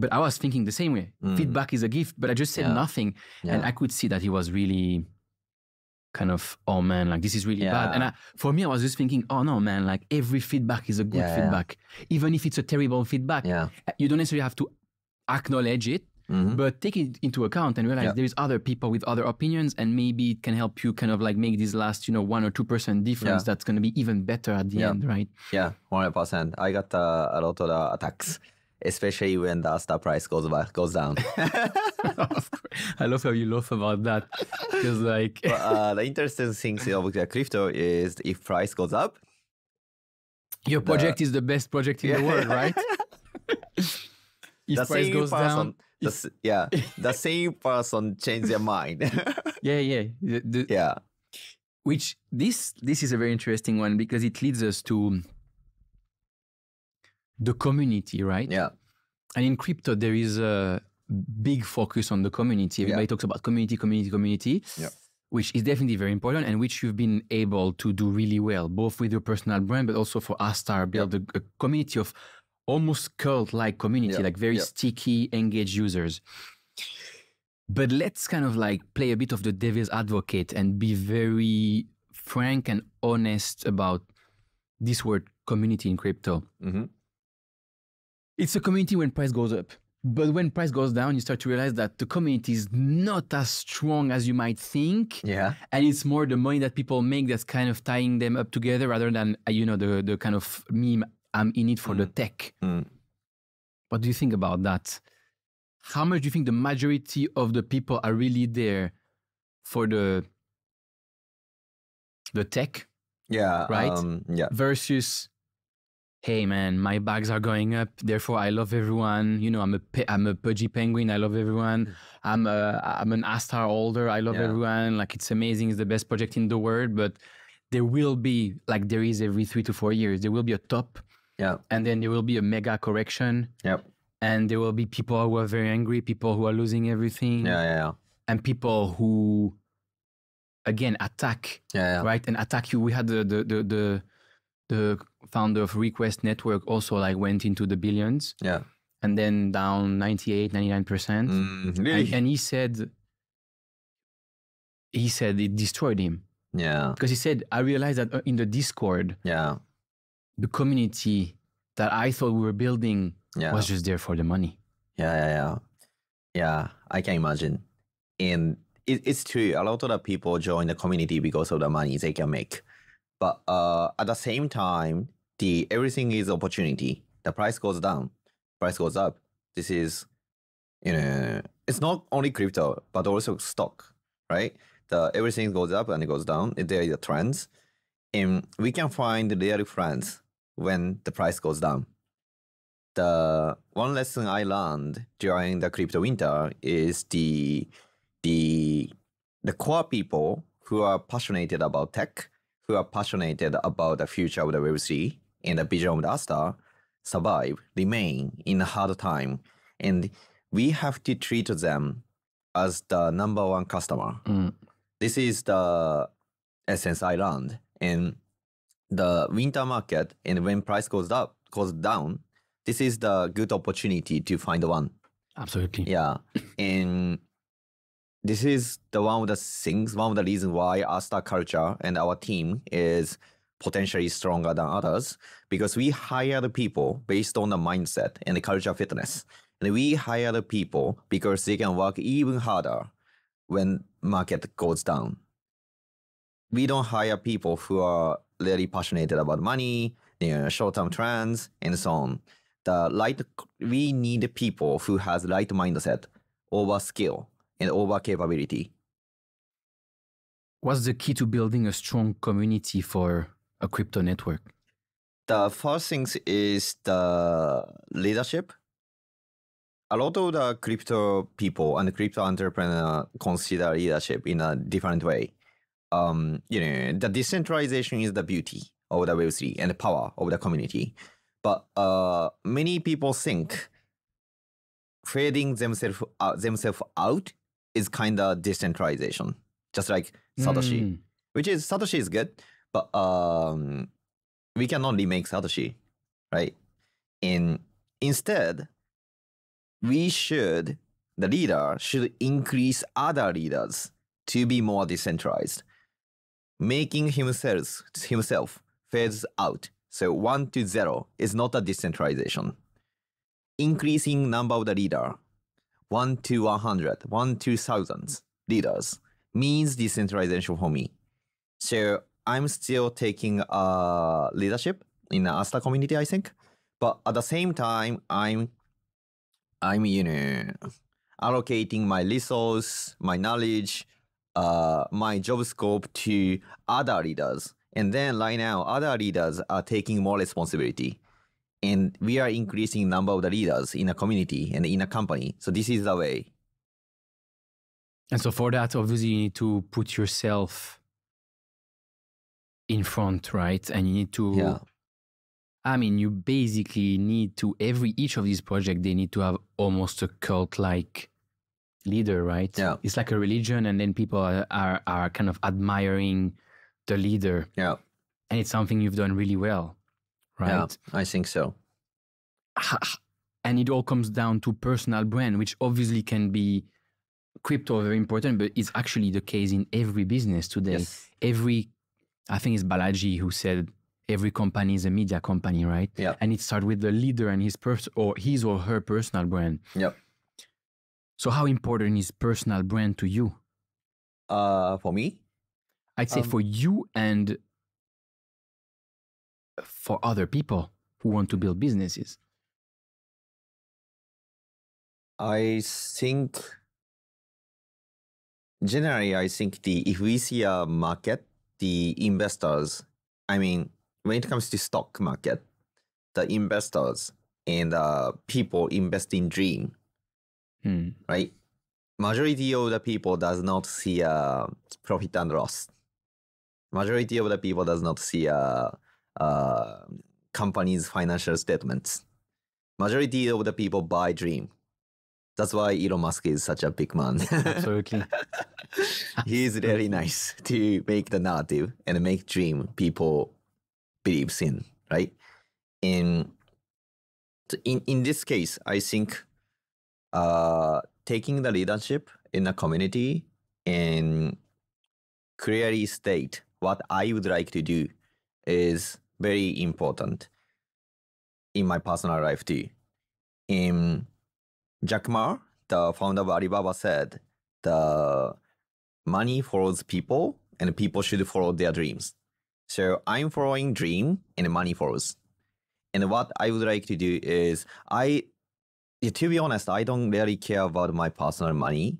But I was thinking the same way. Mm. Feedback is a gift, but I just said Yeah. nothing. And I could see that he was really kind of, oh man, like this is really bad. And I, for me, I was just thinking, oh no, man, like every feedback is a good Yeah, yeah. feedback. Even if it's a terrible feedback, Yeah. you don't necessarily have to acknowledge it, Mhm. but take it into account and realize Yeah. there's other people with other opinions and maybe it can help you kind of like make this last you know one or two percent difference Yeah. that's going to be even better at the Yeah. end right Yeah, one hundred percent. I got uh, a lot of the attacks, especially when the stock price goes back, goes down. [laughs] I love how you laugh about that because like but, uh, [laughs] the interesting thing of the crypto is if price goes up, your project is the best project in the world right? [laughs] If the price same goes person, down the, s- yeah, the same person change their mind. yeah yeah. The, the- yeah, which this this is a very interesting one because it leads us to the community, right? Yeah. And in crypto, there is a big focus on the community. Everybody talks about community, community, community, Yeah. which is definitely very important and which you've been able to do really well, both with your personal brand, but also for Astar, build a, a community of almost cult like community, Yeah. like very Yeah. sticky, engaged users. But let's kind of like play a bit of the devil's advocate and be very frank and honest about this word community in crypto hmm it's a community when price goes up. But when price goes down, you start to realize that the community is not as strong as you might think. Yeah. And it's more the money that people make that's kind of tying them up together rather than, uh, you know, the, the kind of meme, I'm in it for the tech. Mm. What do you think about that? How much do you think the majority of the people are really there for the the tech Yeah. Right? Um, yeah. versus hey man my bags are going up therefore i love everyone you know i'm a pe- i'm a pudgy penguin i love everyone hmm. i'm a i'm an Astar holder i love Yeah. everyone like it's amazing it's the best project in the world but there will be like there is every 3 to 4 years there will be a top Yeah. and then there will be a mega correction Yep. and there will be people who are very angry people who are losing everything Yeah. Yeah. Yeah. and people who again attack Yeah. yeah. right and attack you we had the the the the, the founder of request network also like went into the billions Yeah. and then down 98 99% Mm, really? and, and he said he said it destroyed him yeah. because he said i realized that uh, in the discord Yeah. the community that i thought we were building Yeah. was just there for the money Yeah, yeah, yeah. Yeah, I can imagine. And it, it's true. A lot of the people join the community because of the money they can make. But uh, at the same time, the everything is opportunity. The price goes down, price goes up. This is, you know, it's not only crypto, but also stock, right? The everything goes up and it goes down. There is a trends, and we can find real friends when the price goes down the one lesson I learned during the crypto winter is the the the core people who are passionate about tech, who are passionate about the future of the Web three and the vision of the Astar, survive, remain in a hard time, and we have to treat them as the number one customer. Mm. This is the essence I learned, and the winter market and when price goes up goes down this is the good opportunity to find one. Absolutely. Yeah. And this is the one of the things one of the reasons why Astar culture and our team is potentially stronger than others because we hire the people based on the mindset and the culture fitness. And we hire the people because they can work even harder when market goes down. We don't hire people who are really passionate about money, you know, short-term trends, and so on. The right, we need people who has right mindset, over skill, and over capability. what's the key to building a strong community for a crypto network The first thing is the leadership. A lot of the crypto people and crypto entrepreneur consider leadership in a different way. Um, you know, the decentralization is the beauty of the Web3 and the power of the community. But uh, many people think fading themselves uh, themselves out is kind of decentralization, just like Satoshi Mm. which is Satoshi is good, but um, we cannot remake Satoshi, right? In instead, we should the leader should increase other leaders to be more decentralized, making himself himself phase out. So one to zero is not a decentralization. Increasing number of the leader, one to 100, one to thousands leaders means decentralization for me. So I'm still taking uh, leadership in the Astar community, I think. But at the same time, I'm I'm you know allocating my resource, my knowledge, uh, my job scope to other leaders. And then right now, other leaders are taking more responsibility. And we are increasing number of the leaders in a community and in a company. So this is the way. And so for that, obviously, you need to put yourself in front, right? And you need to. Yeah. I mean, you basically need to every each of these projects. They need to have almost a cult-like leader, right? Yeah. It's like a religion, and then people are are, are kind of admiring the leader, Yeah. and it's something you've done really well, right? Yeah. I think so. and it all comes down to personal brand, which obviously can be crypto very important, but it's actually the case in every business today. Yes. Every, I think it's Balaji who said every company is a media company, right? Yeah. And it starts with the leader and his pers- or his or her personal brand. Yep. So how important is personal brand to you? Uh, for me, I'd say Um, for you and for other people who want to build businesses. I think generally, I think the if we see a market, the investors, I mean, when it comes to stock market, the investors and uh, people invest in dream, Hmm. right? Majority of the people does not see a profit and loss. Majority of the people does not see a, a company's financial statements. Majority of the people buy dream. That's why Elon Musk is such a big man. Absolutely. [laughs] he is really nice to make the narrative and make dream people believes in, right? In in in this case, I think uh, taking the leadership in a community and clearly state what I would like to do is very important in my personal life too. In Jack Ma, the founder of Alibaba, said the money follows people and people should follow their dreams. So I'm following dream and money follows. And what I would like to do is I to be honest, I don't really care about my personal money.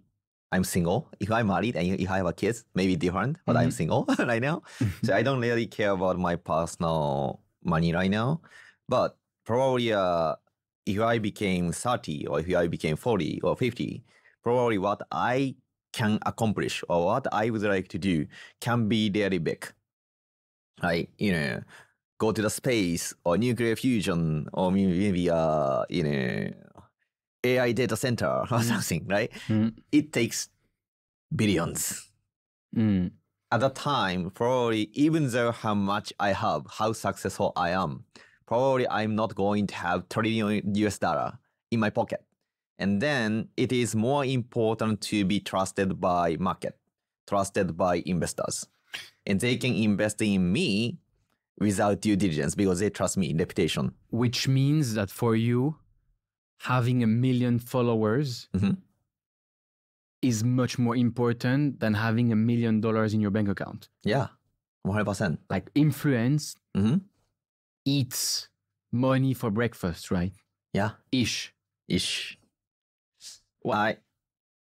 I'm single. [laughs] If I'm married and if I have a kids, maybe different, but I'm Mhm. single [laughs] right now. so I don't really care about my personal money right now. But probably uh, if I became 30 or if I became 40 or 50, probably what I can accomplish or what I would like to do can be really big. Like, you know, go to the space or nuclear fusion or maybe, maybe uh, you know, AI data center or something, right? Mm. It takes billions. Mm. At that time, probably even though how much I have, how successful I am, probably I'm not going to have trillion US dollar in my pocket. And then it is more important to be trusted by market, trusted by investors. And they can invest in me without due diligence because they trust me, in reputation. which means that for you, having a million followers Mhm. is much more important than having a million dollars in your bank account. Yeah, 100%. Like influence Mhm. eats money for breakfast, right? Yeah, Ish. ish. I,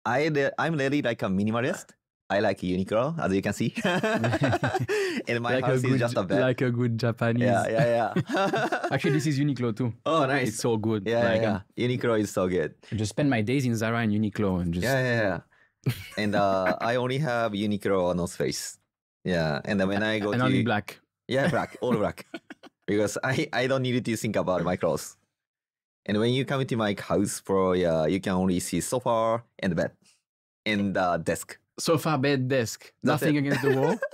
I, I'm really like a minimalist. I like Uniqlo, as you can see. [laughs] and my like house is just a bed. like a good Japanese. yeah, yeah, yeah. [laughs] Actually, this is Uniqlo too. oh, nice. It's so good. yeah, like, yeah, yeah. Uniqlo is so good. I just spend my days in Zara and Uniqlo and just Yeah, yeah, yeah. and uh, I only have Uniqlo or North Face. Yeah, and then when I go and to only black. Yeah, black, all black. [laughs] because I, I don't need to think about my clothes. And when you come to my house, for yeah, you can only see sofa and bed and uh, desk. Sofa, bed, desk. That's Nothing it. against the wall. [laughs]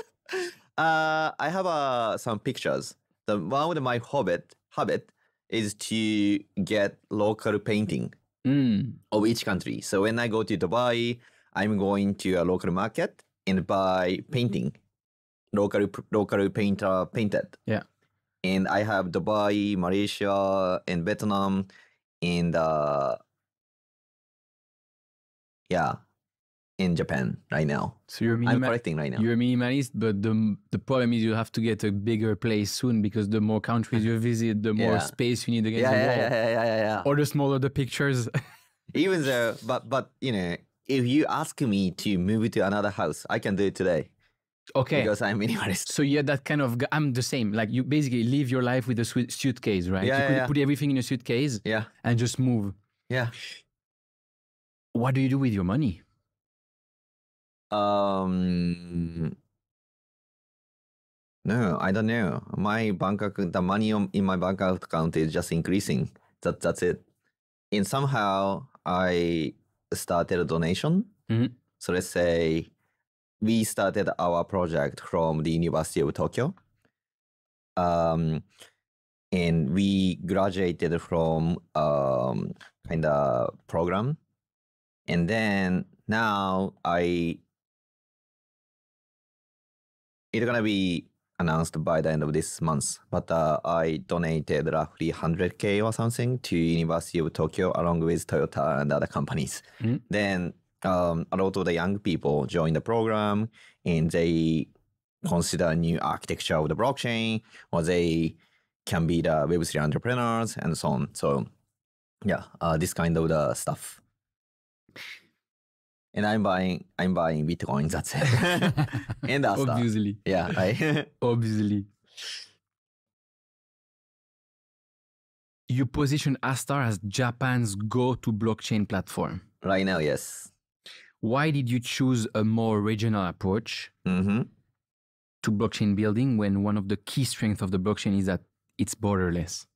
Uh, I have uh, some pictures. The one with my habit habit is to get local painting Mm. of each country. So when I go to Dubai, I'm going to a local market and buy painting, local local painter painted. Yeah. And I have Dubai, Malaysia, and Vietnam, and uh, yeah, in Japan right now. So you're I'm minimal. collecting right now. You're a minimalist, but the the problem is you have to get a bigger place soon because the more countries you visit, the more [laughs] Yeah. space you need against yeah, the yeah, wall. yeah, yeah, yeah, yeah, yeah. Or the smaller the pictures. [laughs] Even though, but but you know, if you ask me to move to another house, I can do it today okay. because I'm minimalist. so you're that kind of. I'm the same. Like you basically live your life with a sui- suitcase, right? Yeah, you yeah, could yeah. put everything in a suitcase Yeah, and just move. yeah. What do you do with your money? Um, No, I don't know. My bank account, the money in my bank account is just increasing. That that's it. And somehow I started a donation. Mhm. So let's say we started our project from the University of Tokyo. Um, and we graduated from um, kind of program. And then now I it's gonna be announced by the end of this month. But uh, I donated roughly 100k or something to University of Tokyo along with Toyota and other companies. Mhm. Then um, a lot of the young people join the program and they consider new architecture of the blockchain or they can be the Web3 entrepreneurs and so on. So yeah, uh, this kind of the stuff. And I'm buying, I'm buying Bitcoin. That's it. [laughs] and that's that. Obviously. Yeah, right. [laughs] Obviously. You position Astar as Japan's go-to blockchain platform. right now, yes. Why did you choose a more regional approach hmm to blockchain building when one of the key strengths of the blockchain is that it's borderless?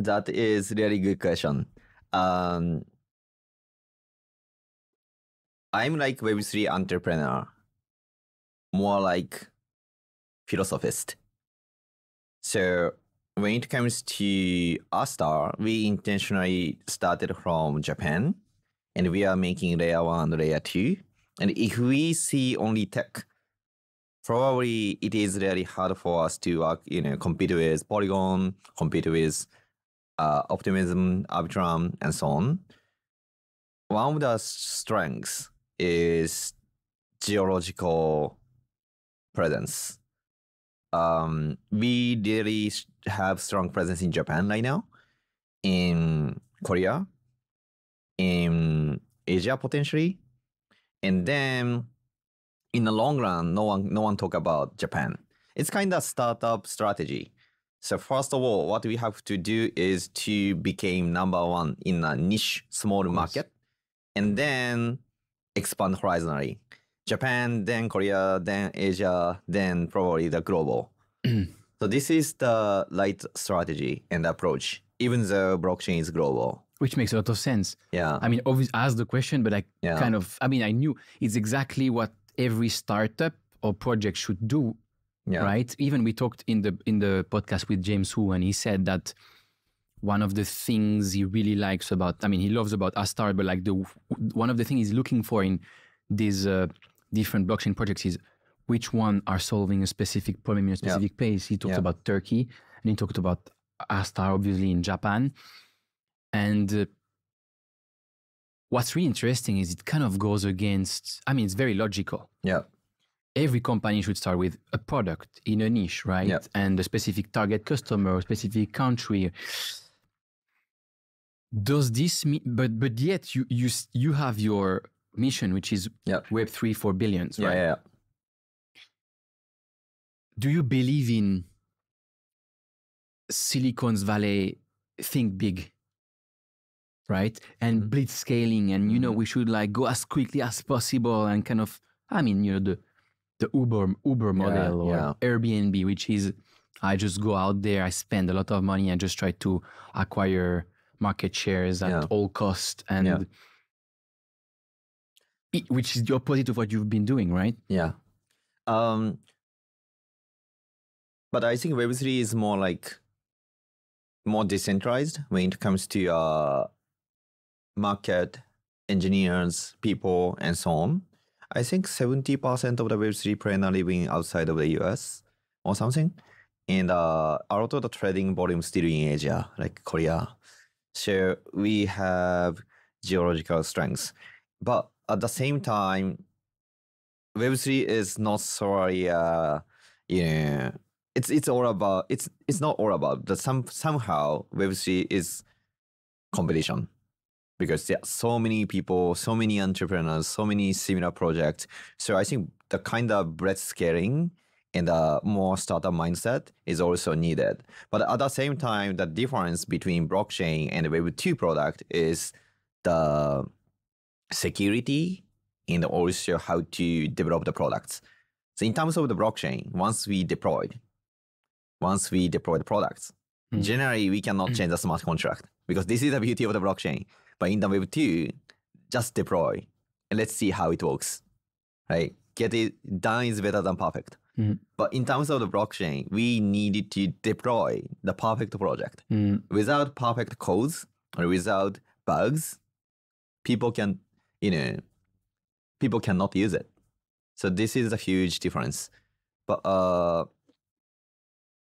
That is really good question. Um, I'm like Web3 entrepreneur, more like philosophist. So when it comes to Astar, we intentionally started from Japan and we are making layer one, and layer two. And if we see only tech, probably it is really hard for us to work, you know, compete with Polygon, compete with uh, Optimism, Arbitrum, and so on. One of the strengths is geological presence. Um, we really have strong presence in Japan right now, in Korea, in Asia potentially, and then in the long run, no one no one talk about Japan. It's kind of startup strategy. So first of all, what we have to do is to become number one in a niche small market, and then expand horizontally. Japan, then Korea, then Asia, then probably the global. Mm. so this is the right strategy and approach, even though blockchain is global. Which makes a lot of sense. Yeah. I mean, obviously, asked the question, but I Yeah. kind of, I mean, I knew it's exactly what every startup or project should do, yeah. right? Even we talked in the in the podcast with James Hu, and he said that one of the things he really likes about, I mean, he loves about Astar, but like the one of the things he's looking for in these uh, different blockchain projects is which one are solving a specific problem in a specific place. He talked Yeah. about Turkey, and he talked about Astar, obviously in Japan, and. Uh, what's really interesting is it kind of goes against i mean it's very logical Yeah. every company should start with a product in a niche right Yeah. and a specific target customer a specific country does this mean but but yet you you you have your mission which is Yeah. web 3 for billions Yeah. right Yeah. do you believe in Silicon's Valley think big, right? And Mhm. blitz scaling, and you know Mhm. we should like go as quickly as possible, and kind of, I mean, you know the the Uber Uber model or yeah. Airbnb, which is I just go out there, I spend a lot of money, and just try to acquire market shares at Yeah. all cost, and Yeah. i- which is the opposite of what you've been doing, right? Yeah. Um, but I think Web3 is more like more decentralized when it comes to uh, market, engineers, people, and so on. I think 70% of the Web3 players are living outside of the US or something. And uh, a lot of the trading volume still in Asia, like Korea. So we have geological strengths. But at the same time, Web3 is not solely uh you know it's it's all about it's it's not all about the some somehow Web3 is competition because there are so many people, so many entrepreneurs, so many similar projects. So I think the kind of blitz scaling and a more startup mindset is also needed. But at the same time, the difference between blockchain and Web2 product is the security and also how to develop the products. So in terms of the blockchain, once we deployed, once we deploy the products, Mm. generally we cannot change the smart contract because this is the beauty of the blockchain. But in the Web two, just deploy and let's see how it works. Right? Get it done is better than perfect. Mhm. But in terms of the blockchain, we needed to deploy the perfect project Mm, without perfect codes or without bugs, people can, you know, people cannot use it. So this is a huge difference. But uh,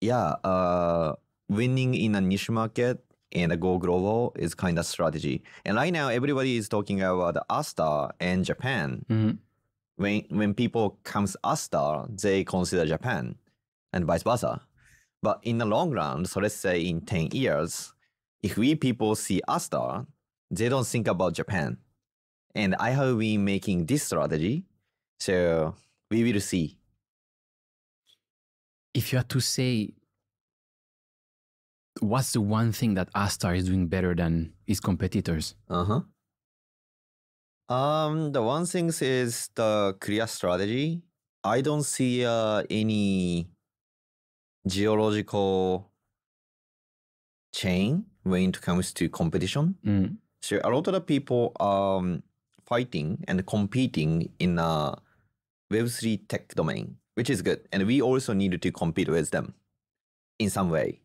yeah, uh, winning in a niche market and go global is kind of strategy. And right now, everybody is talking about Astar and Japan. mhm. When when people comes Astar, they consider Japan, and vice versa. But in the long run, so let's say in 10 years, if we people see Astar, they don't think about Japan. And I have been making this strategy. So we will see. If you had to say, what's the one thing that Astar is doing better than its competitors? Uh-huh. Um, the one thing is the clear strategy. I don't see uh, any geological chain when it comes to competition. Mm, So a lot of the people um fighting and competing in a Web3 tech domain, which is good. And we also need to compete with them in some way.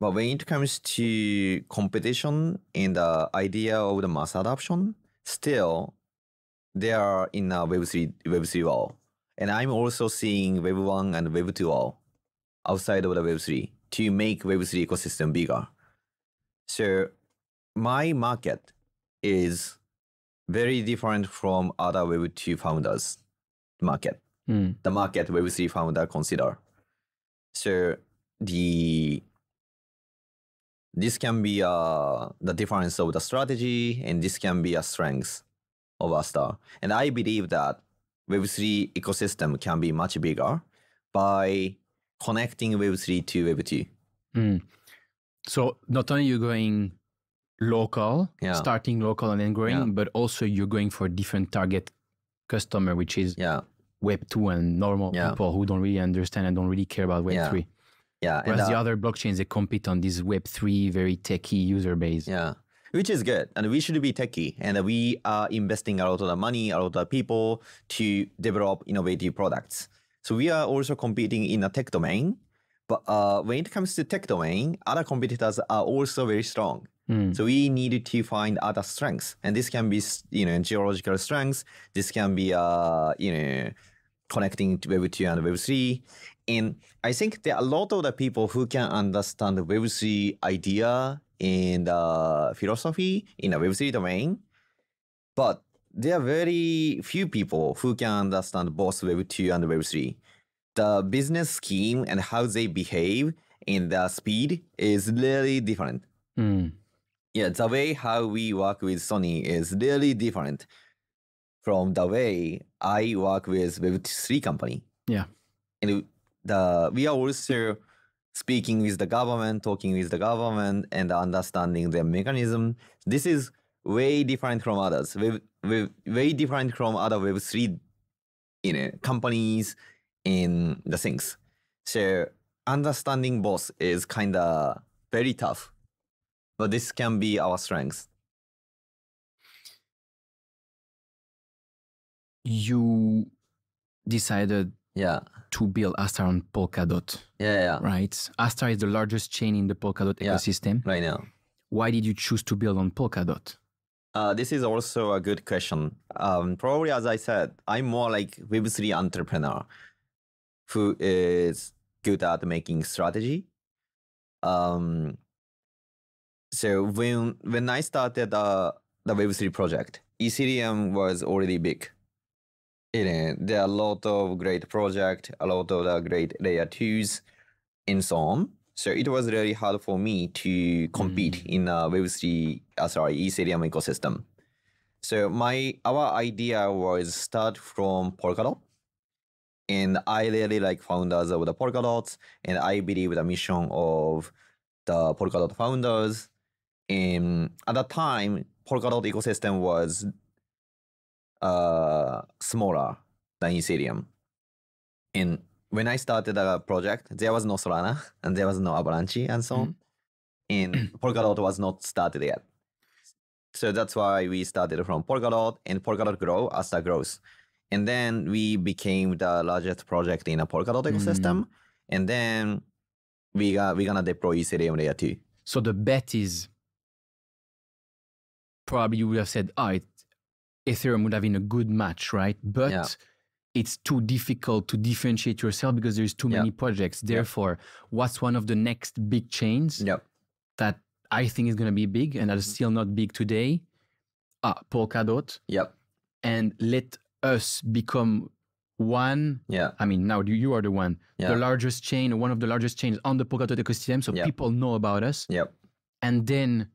But when it comes to competition and the idea of the mass adoption, still they are in a Web3 Web3 world. And I'm also seeing Web 1 and Web 2 world outside of the Web3 to make Web3 ecosystem bigger. So my market is very different from other Web 2 founders market. mm, The market Web 3 founder consider. So the this can be uh, the difference of the strategy and this can be a strength of Astar. And I believe that Web3 ecosystem can be much bigger by connecting Web3 to Web 2. mm. So not only you're going local, Yeah. starting local and then growing, Yeah. but also you're going for different target customer, which is Yeah. Web two and normal people who don't really understand and don't really care about Web Yeah. Yeah. and, Whereas the uh, other blockchains they compete on this Web three very techie user base. Yeah, which is good. And we should be techie. And we are investing a lot of money, a lot of people to develop innovative products. So we are also competing in a tech domain. But uh, when it comes to tech domain, other competitors are also very strong. Mm, So we need to find other strengths, and this can be, you know, geological strengths. This can be, uh, you know, connecting to Web two and Web three. And I think there are a lot of the people who can understand the Web three idea and uh, philosophy in a Web three domain, but there are very few people who can understand both Web two and Web three. The business scheme and how they behave and the speed is really different. mm, Yeah, the way how we work with Sony is really different from the way I work with Web3 company. Yeah. And the we are also speaking with the government, talking with the government and understanding their mechanism. This is way different from others. Web, web, way different from other Web3 you know, companies in the things. So understanding both is kind of very tough but this can be our strength. You decided Yeah, to build Astar on Polkadot, yeah, yeah. right? Astar is the largest chain in the Polkadot Yeah. ecosystem. Right now, Why did you choose to build on Polkadot? uh, this is also a good question. Um, probably, as I said, I'm more like Web three entrepreneur who is good at making strategy. Um, so when when I started uh, the Web three project, Ethereum was already big. Know, there are a lot of great project, a lot of the great layer twos, and so on. So it was really hard for me to compete in a Web3, uh, sorry, Ethereum ecosystem. So my our idea was start from Polkadot, and I really like founders of the Polkadot, and I believe the mission of the Polkadot founders. And at that time, Polkadot ecosystem was uh, smaller than Ethereum. And when I started a project, there was no Solana [laughs] and there was no Avalanche and so on. Mm-hmm. And [clears throat] Polkadot was not started yet. So that's why we started from Polkadot and Polkadot grow as the growth. And then we became the largest project in a Polkadot ecosystem. Mm. And then we got, we're gonna deploy Ethereum layer two. So the bet is probably you would have said, oh, it, Ethereum would have been a good match, right? But Yeah. it's too difficult to differentiate yourself because there's too Yeah. many projects. Therefore, what's one of the next big chains that I think is going to be big and that Mm-hmm. still not big today? Ah, Polkadot. Yep. And let us become one. Yeah. I mean, now you, are the one, Yeah. the largest chain, or one of the largest chains on the Polkadot ecosystem. So Yeah. people know about us Yep. and then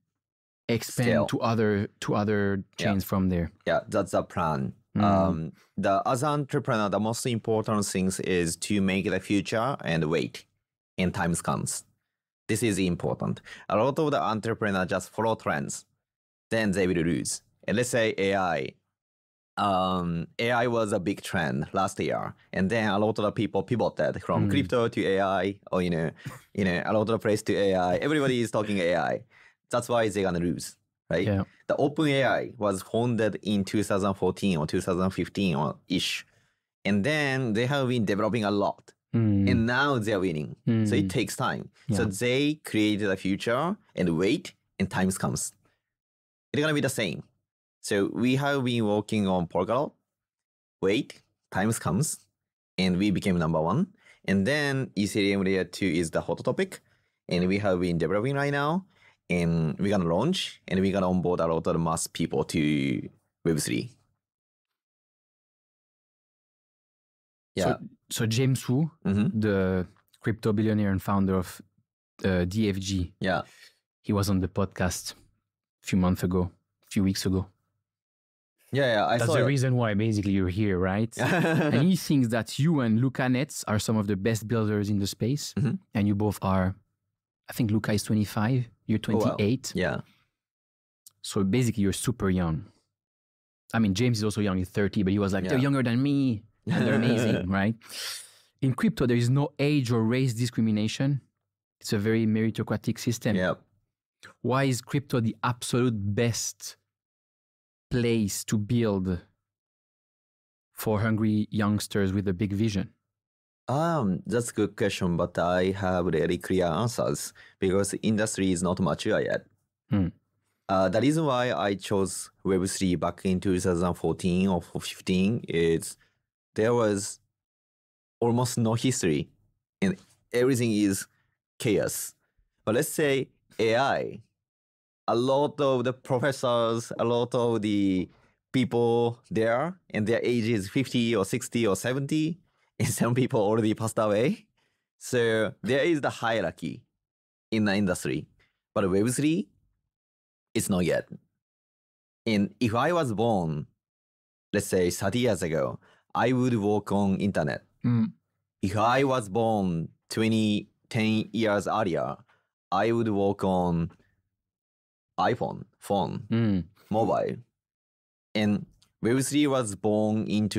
expand Scale. to other to other Yeah. chains from there. Yeah, that's the plan. Mm. Um, the as an entrepreneur, the most important things is to make the future and wait, and times comes. This is important. A lot of the entrepreneur just follow trends, then they will lose. And let's say AI. Um, AI was a big trend last year, and then a lot of the people pivoted from Mm. crypto to AI, or you know, you know, a lot of the place to AI. Everybody is talking AI. That's why they're gonna lose, right? Yeah. the OpenAI was founded in 2014 or 2015 or ish. And then they have been developing a lot. Mm. And now they're winning. So Mm. it takes time. So they created a future and wait and times comes. It's gonna be the same. So we have been working on Polkadot. Wait, times comes, and we became number one. And then Ethereum layer two is the hot topic, and we have been developing right now. And we're gonna launch, and we're gonna onboard a lot of mass people to Web three. Yeah. So, so James Wo, hmm the crypto billionaire and founder of uh, DFG, Yeah. he was on the podcast a few months ago, a few weeks ago. Yeah. Yeah. I That's saw the it. reason why basically you're here, right? [laughs] and he thinks that you and Luca Netz are some of the best builders in the space. Mhm. And you both are, I think Luca is 25, you're Oh, wow. 28. yeah. So basically, you're super young. I mean, James is also young, he's 30, but he was like, they're younger than me. And they're amazing, [laughs] right? In crypto, there is no age or race discrimination. It's a very meritocratic system. Yeah. Why is crypto the absolute best place to build for hungry youngsters with a big vision? Um, that's a good question, but I have really clear answers because the industry is not mature yet. Hmm. Uh, the reason why I chose Web3 back in 2014 or 15 is there was almost no history and everything is chaos. But let's say AI, a lot of the professors, a lot of the people there, and their age is 50 or 60 or 70, and some people already passed away. So there is the hierarchy in the industry. But Web3, it's not yet. And if I was born, let's say 30 years ago, I would work on internet. Mm. If I was born 20, 10 years earlier, I would work on iPhone, phone, Mm. mobile. And Web3 was born in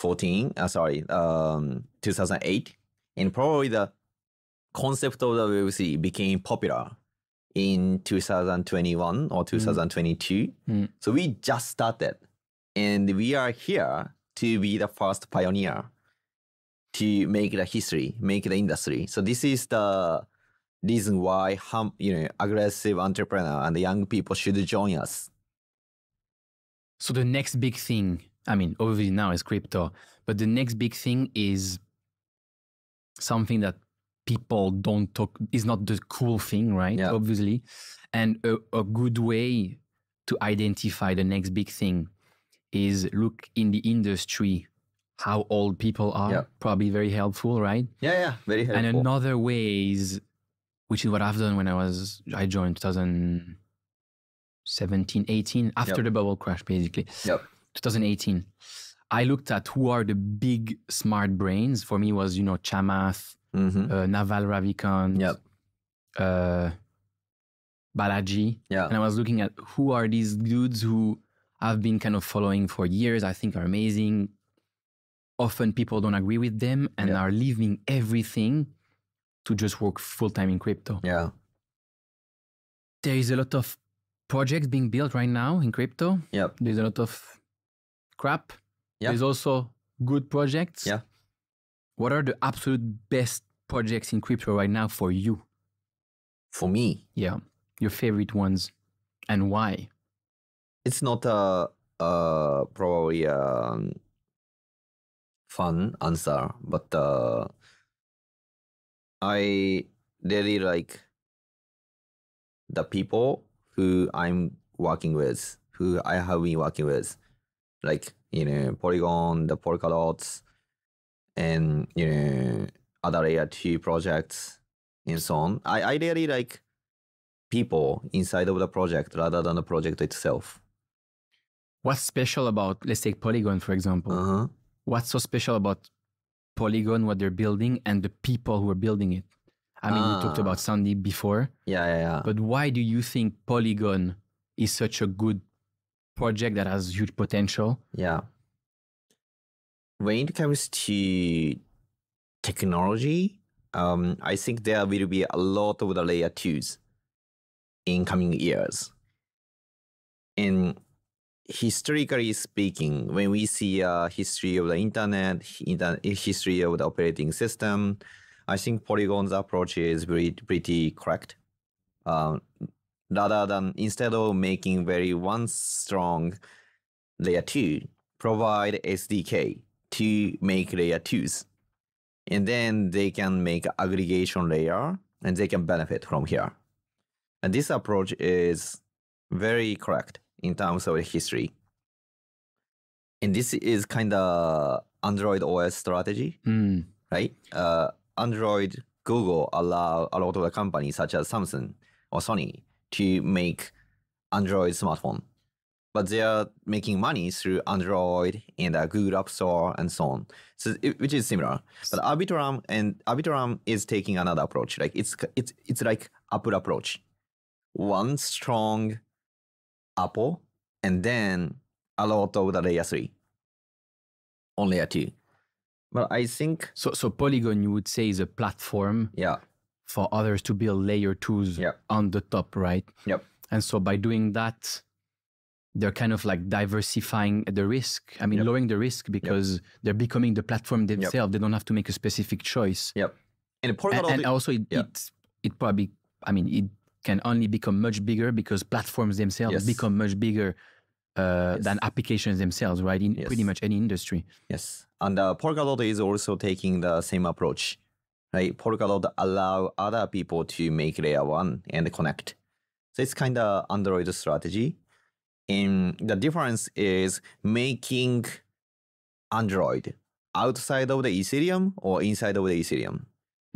2014, uh, sorry, um, 2008. And probably the concept of the Web3 became popular in 2021 or 2022. Mm. So we just started. And we are here to be the first pioneer to make the history, make the industry. So this is the reason why hum, you know aggressive entrepreneur and the young people should join us. So the next big thing, I mean, obviously now is crypto, but the next big thing is something that people don't talk is not the cool thing, right? Yeah. Obviously. And a, a good way to identify the next big thing is look in the industry how old people are. Yeah. Probably very helpful, right? Yeah, yeah, very helpful. And another way is, which is what I've done when I was, I joined 2017, 18, after Yep. the bubble crash, basically. Yep. 2018. I looked at who are the big smart brains. For me, was you know Chamath, Mhm. uh, Naval Ravikant, Yep. uh, Balaji, Yeah. and I was looking at who are these dudes who I've been kind of following for years. I think are amazing. often people don't agree with them and Yeah. are leaving everything to just work full time in crypto. Yeah. There is a lot of projects being built right now in crypto. Yep. There's a lot of crap. Yeah. There's also good projects. Yeah. What are the absolute best projects in crypto right now for you? For me, Yeah. Your favorite ones and why? it's not a, uh probably a fun answer, but uh, I really like the people who I'm working with, who I have been working with, like you know Polygon, the Polkadots, and you know other layer two projects and so on. I I really like people inside of the project rather than the project itself. What's special about, let's take Polygon, for example? Uh huh. What's so special about Polygon, what they're building, and the people who are building it? I mean, we talked Ah. about Sandy before, Yeah, yeah, yeah. but why do you think Polygon is such a good project that has huge potential? Yeah. When it comes to technology, um, I think there will be a lot of the layer twos in coming years. And historically speaking, when we see a history of the internet, inter- history of the operating system, I think Polygon's approach is very pretty correct. Um, rather than instead of making very one strong layer two, provide SDK to make layer twos. And then they can make aggregation layer and they can benefit from here. And this approach is very correct in terms of history. And this is kind of Android OS strategy Mm, right? Uh, Android, Google allow a lot of the companies such as Samsung or Sony to make Android smartphone, but they are making money through Android and uh, Google App Store and so on. So it, which is similar. But Arbitrum and Arbitrum is taking another approach. Like it's it's it's like Apple approach. One strong Apple and then a lot of the layer three on layer two. But I think So, so Polygon, you would say, is a platform yeah, for others to build layer twos Yeah. on the top, right? Yep. And so by doing that, they're kind of like diversifying the risk. I mean, Yep. lowering the risk because they're becoming the platform themselves. They don't have to make a specific choice. Yep. And And, and also, it, it, it probably, I mean, it can only become much bigger because platforms themselves Yes. become much bigger uh, Yes. than applications themselves, right? In pretty much any industry. yes, and uh, Polkadot is also taking the same approach, right? Polkadot allow other people to make layer one and connect. So it's kind of Android strategy. And the difference is making Android outside of the Ethereum or inside of the Ethereum.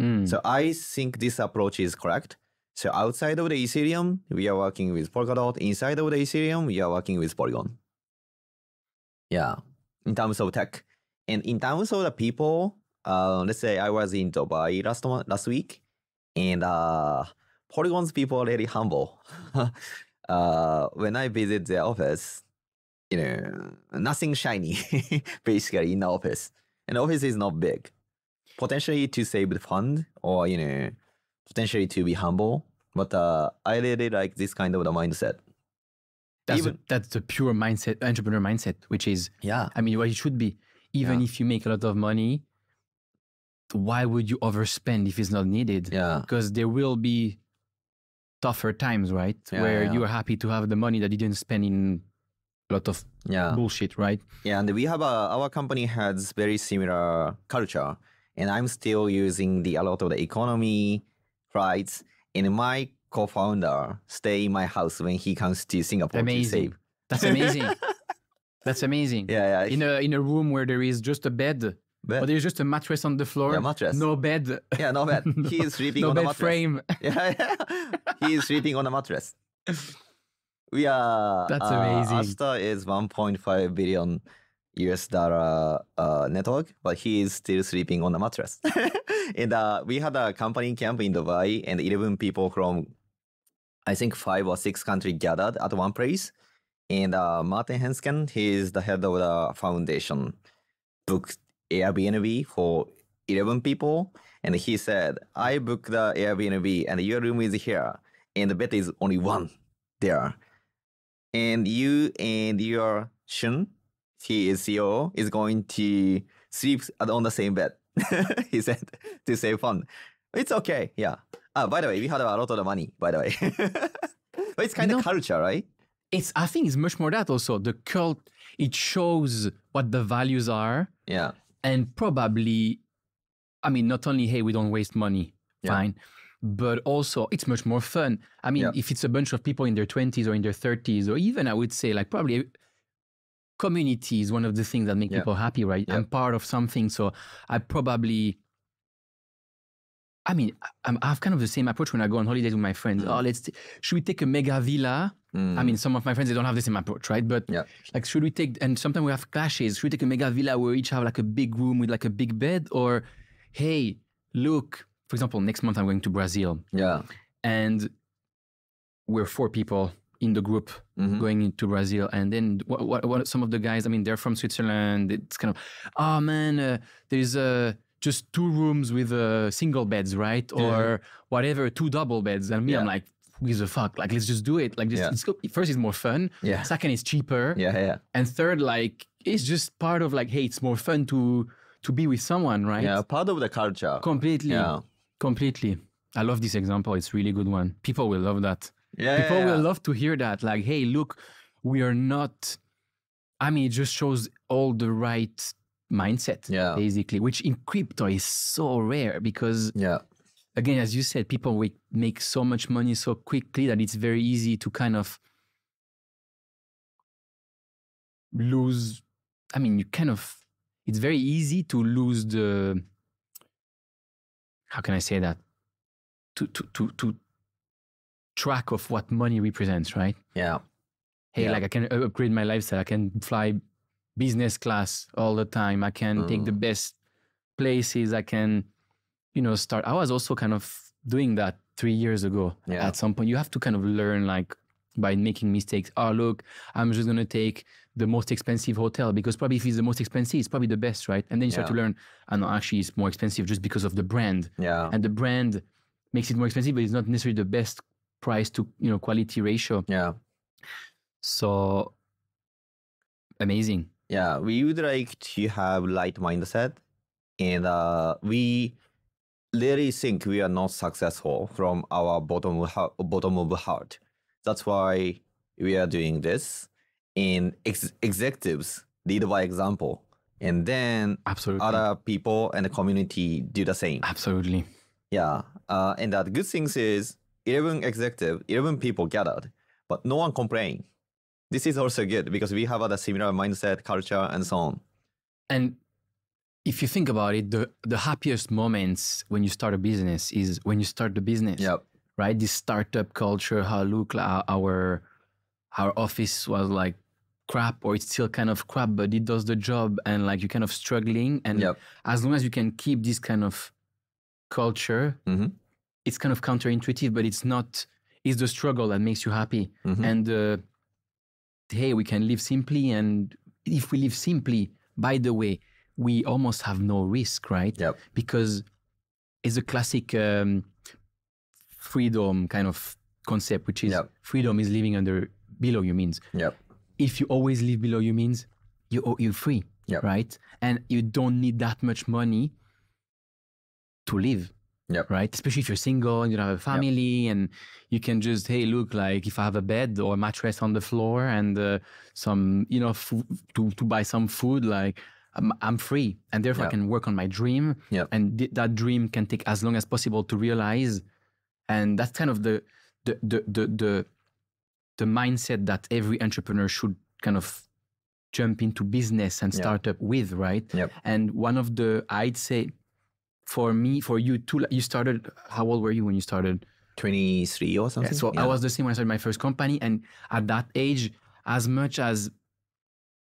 Mm. So I think this approach is correct. So outside of the Ethereum, we are working with Polkadot. Inside of the Ethereum, we are working with Polygon. Yeah, in terms of tech, and in terms of the people, uh, let's say I was in Dubai last month, last week, and uh, Polygon's people are really humble. [laughs] uh, when I visit their office, you know, nothing shiny, [laughs] basically in the office, and the office is not big potentially to save the fund or you know potentially to be humble but uh, i really like this kind of the mindset that's, even- the, that's the pure mindset, entrepreneur mindset, which is yeah I mean, what it should be. Even Yeah. if you make a lot of money, why would you overspend if it's not needed? yeah Because there will be tougher times, right? Yeah, Where yeah. you are happy to have the money that you didn't spend in a lot of yeah bullshit, right? yeah and we have a our company has very similar culture and i'm still using the a lot of the economy flights and my co-founder stay in my house when he comes to singapore to save That's amazing. [laughs] That's amazing. yeah yeah In a in a room where there is just a bed, but, but there's just a mattress on the floor. Yeah, mattress. No bed. yeah not bad [laughs] he is sleeping no on bed mattress frame. [laughs] Yeah, yeah. he is sleeping on a mattress. We are. That's uh, amazing. Astar is 1.5 billion US dollar uh, network, but he is still sleeping on a mattress. [laughs] and uh, we had a company camp in Dubai, and 11 people from, I think, five or six countries gathered at one place. And uh, Maarten Henskens, he is the head of the foundation, booked Airbnb for 11 people. And he said, I booked the Airbnb and your room is here. And the bed is only one there. And you and your Shun, he is CEO, is going to sleep on the same bed. [laughs] he said to save fun. It's okay. Yeah. Uh, by the way, we had a lot of money, by the way. [laughs] but it's kind of culture, right? It's I think it's much more that also. The cult it shows what the values are Yeah. And probably I mean not only hey we don't waste money, Yeah. fine. But also it's much more fun. I mean, Yeah. if it's a bunch of people in their 20s or in their 30s, or even I would say like probably community is one of the things that make Yeah. people happy, right? I'm part of something. So I probably I mean, I- I'm, I have kind of the same approach when I go on holidays with my friends. Oh, let's, should we take a mega villa? Mm. I mean, some of my friends, they don't have the same approach, right? But Yeah. like, should we take, and sometimes we have clashes, should we take a mega villa where we each have like a big room with like a big bed? Or, hey, look, for example, next month I'm going to Brazil yeah. and we're four people in the group Mhm. going into Brazil. And then what, what, what some of the guys, I mean, they're from Switzerland. It's kind of, oh man, uh, there's uh, just two rooms with uh, single beds, right? Or whatever, two double beds. And me, I'm like, who gives a fuck? Like, let's just do it. Like, just, Yeah. it's, first, it's more fun. Yeah. Second, it's cheaper. Yeah. Yeah. And third, like, it's just part of like, hey, it's more fun to to be with someone, right? Yeah. Part of the culture. Completely. Yeah. Completely. I love this example. It's really good one. People will love that. Yeah. People yeah, will yeah. love to hear that. Like, hey, look, we are not. I mean, it just shows all the right mindset, Yeah. basically, which in crypto is so rare because, Yeah. again, as you said, people make so much money so quickly that it's very easy to kind of lose. I mean, you kind of, it's very easy to lose the. How can I say that? To, to, to, to track of what money represents, right? Yeah. hey Yeah. like i can upgrade my lifestyle i can fly business class all the time i can take the Mm. best places i can you know start i was also kind of doing that three years ago Yeah. at some point you have to kind of learn like by making mistakes oh look i'm just going to take the most expensive hotel because probably if it's the most expensive it's probably the best right and then you start to learn oh no actually it's more expensive just because of the brand Yeah. and the brand makes it more expensive but it's not necessarily the best price to you know quality ratio Yeah. so amazing. Yeah, we would like to have light mindset, and uh, we really think we are not successful from our bottom of heart, bottom of heart. That's why we are doing this. And ex- executives lead by example, and then Absolutely. other people and the community do the same. Absolutely. Yeah, uh, and the good things is eleven executive, eleven people gathered, but no one complained. This is also good because we have a similar mindset, culture, and so on. And if you think about it, the, the happiest moments when you start a business is when you start the business. Yep. Right? This startup culture, how look our our office was like crap or it's still kind of crap, but it does the job and like you're kind of struggling. And Yep. as long as you can keep this kind of culture, Mhm. it's kind of counterintuitive, but it's not it's the struggle that makes you happy. Mhm. and uh, hey we can live simply and if we live simply by the way we almost have no risk right Yep. because it's a classic um, freedom kind of concept which is Yep. freedom is living under below your means Yep. if you always live below your means you you're free Yep. right and you don't need that much money to live Yep. right especially if you're single and you don't have a family and you can just hey look like if i have a bed or a mattress on the floor and uh, some you know fu- to, to buy some food like i'm, I'm free and therefore i can work on my dream Yep. and th- that dream can take as long as possible to realize and that's kind of the the the the the, the mindset that every entrepreneur should kind of jump into business and Yep. startup with right Yep. and one of the i'd say for me for you too you started how old were you when you started 23 or something. yeah, so I was the same when I started my first company, and at that age, as much as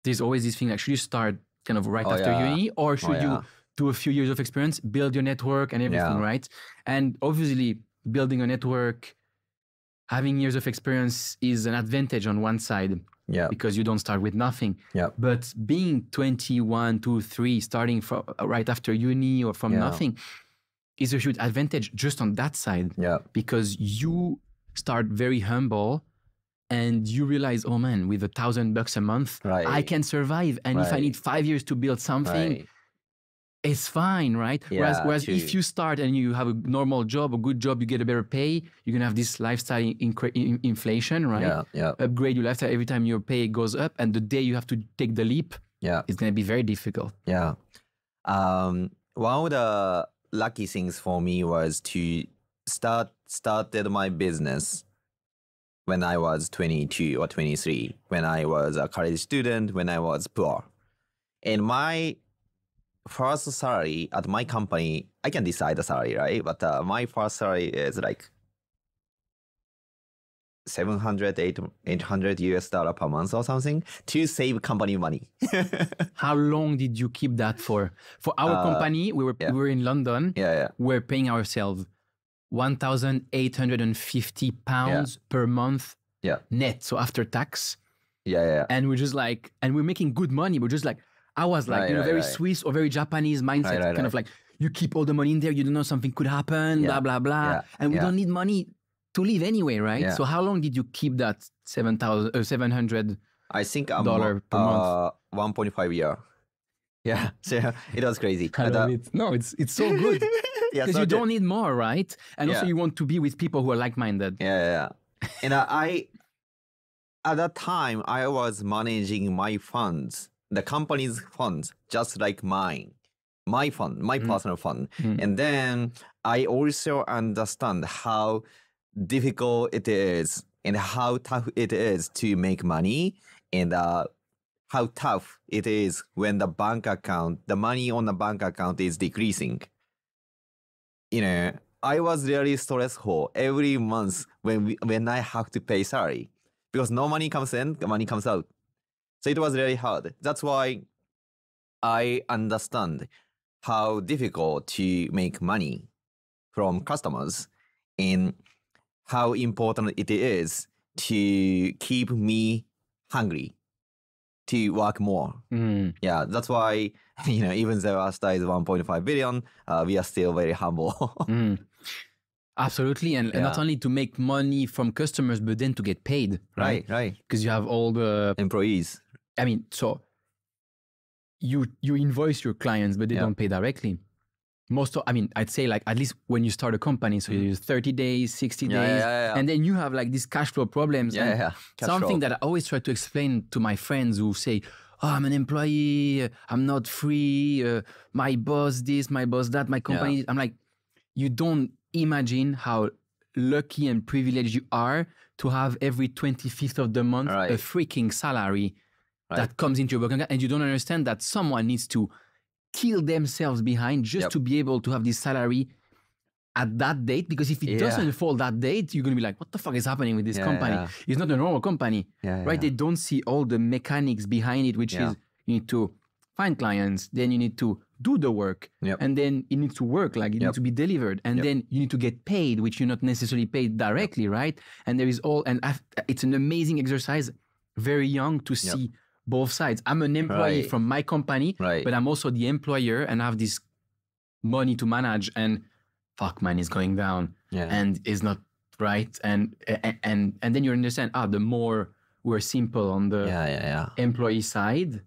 there's always this thing like, should you start kind of right Oh, after yeah. uni, or oh, should yeah. you do a few years of experience, build your network and everything, Yeah. right? And obviously, building a network, having years of experience is an advantage on one side. Yeah. because you don't start with nothing. Yeah. But being 21, 2, 3, starting from uh, right after uni or from Yeah. nothing is a huge advantage just on that side Yeah. because you start very humble and you realize, oh man, with a thousand bucks a month, I can survive. And if I need five years to build something, Right. It's fine, right? whereas, Yeah, whereas true. if you start and you have a normal job, a good job, you get a better pay, you're gonna have this lifestyle incre- in- inflation, right? Yeah. Yeah. Upgrade your lifestyle every time your pay goes up, and the day you have to take the leap, Yeah. it's gonna be very difficult. Yeah. Um, one of the lucky things for me was to start started my business when I was 22 or 23, when I was a college student, when I was poor. And my first salary at my company, I can decide the salary, right? But uh, my first salary is like 700, 800 US dollar per month or something to save company money. [laughs] How long did you keep that for? For our Uh, company, we were yeah. we were in London. yeah, yeah. We're paying ourselves one thousand eight hundred and fifty pounds per month Yeah. net, so after tax. Yeah, yeah, yeah. and we're just like and we're making good money we're just like i was like Right, you know right, very right. swiss or very japanese mindset kind of like you keep all the money in there you don't know something could happen Yeah, blah blah blah yeah, and we yeah. don't need money to live anyway right so how long did you keep that 7000 uh, 700 I think I'm dollar per uh, 1.5 year. [laughs] Yeah, [laughs] so it was crazy. I love uh, it. no it's it's so good [laughs] because so you don't need more right and also you want to be with people who are like-minded Yeah, yeah, yeah. and uh, I, at that time, I was managing my funds, the company's funds, just like mine, my fund, my Mm. personal fund. Mm. And then I also understand how difficult it is and how tough it is to make money and uh, how tough it is when the bank account, the money on the bank account is decreasing. You know, I was really stressful every month when we, when I have to pay salary because no money comes in, the money comes out. So it was really hard. That's why I understand how difficult to make money from customers and how important it is to keep me hungry to work more. Mm. Yeah, that's why [laughs] you know even though Astar is 1.5 billion, uh, we are still very humble. [laughs] Mm. Absolutely, and, and not only to make money from customers, but then to get paid, right? right, right. Because you have all the Employees. I mean, so you you invoice your clients, but they Yeah. don't pay directly. Most of, I mean, I'd say like at least when you start a company, so you use 30 days, 60 Mm-hmm. Yeah, days, yeah, and then you have like these cash flow problems. Yeah, and yeah. Cash something flow. that I always try to explain to my friends who say, "Oh, I'm an employee, I'm not free, uh, my boss this, my boss that, my company." I'm like, you don't imagine how lucky and privileged you are to have every 25th of the month a freaking salary Right. that comes into your bank account and you don't understand that someone needs to kill themselves behind just Yep. to be able to have this salary at that date because if it Yeah. doesn't fall that date you're going to be like what the fuck is happening with this Yeah, company yeah. it's not a normal company Yeah, right they don't see all the mechanics behind it which is you need to find clients then you need to do the work Yep. and then it needs to work like it Yep. needs to be delivered and Yep. then you need to get paid which you're not necessarily paid directly right and there is all and it's an amazing exercise very young to see both sides i'm an employee Right. from my company Right. but i'm also the employer and I have this money to manage and fuck man is going down yeah. and is not right and and and, then you understand ah the more we're simple on the yeah, yeah, yeah. employee side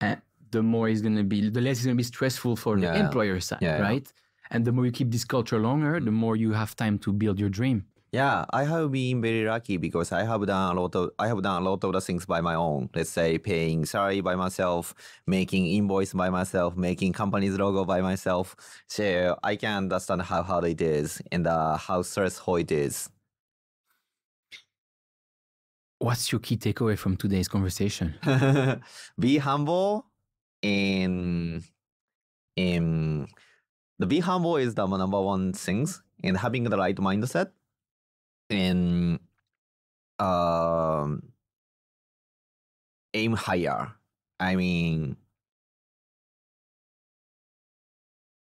uh, the more it's going to be the less it's going to be stressful for the employer side right and the more you keep this culture longer the more you have time to build your dream Yeah, I have been very lucky because I have done a lot of I have done a lot of the things by my own. Let's say paying salary by myself, making invoice by myself, making company's logo by myself. So I can understand how hard it is and uh, how stressful it is. what's your key takeaway from today's conversation [laughs] be humble and and the be humble is the number one things and having the right mindset and um aim higher i mean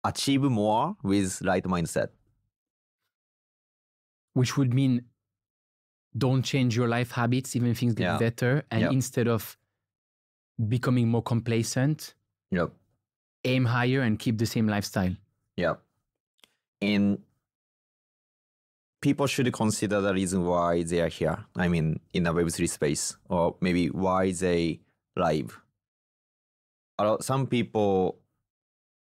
achieve more with right mindset which would mean don't change your life habits, even things get Yeah. better. And Yep. instead of becoming more complacent, Yep. aim higher and keep the same lifestyle. Yeah. And people should consider the reason why they are here. I mean, in the Web3 space, or maybe why they live. Some people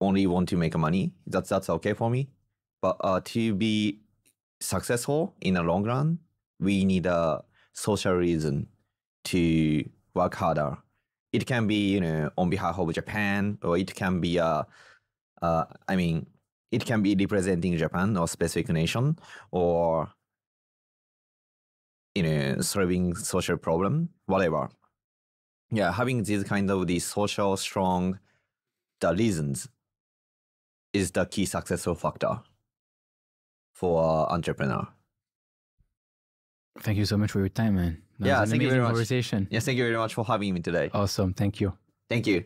only want to make money. That's that's okay for me. But uh, to be successful in the long run, we need a social reason to work harder. It can be, you know, on behalf of Japan, or it can be a uh, I mean, it can be representing Japan or specific nation, or you know, solving social problem, whatever. Yeah, having these kind of the social strong, the reasons is the key successful factor for entrepreneur. Thank you so much for your time, man. That Yeah, thank you very much. conversation. Yes, thank you very much for having me today. Awesome. Thank you. Thank you.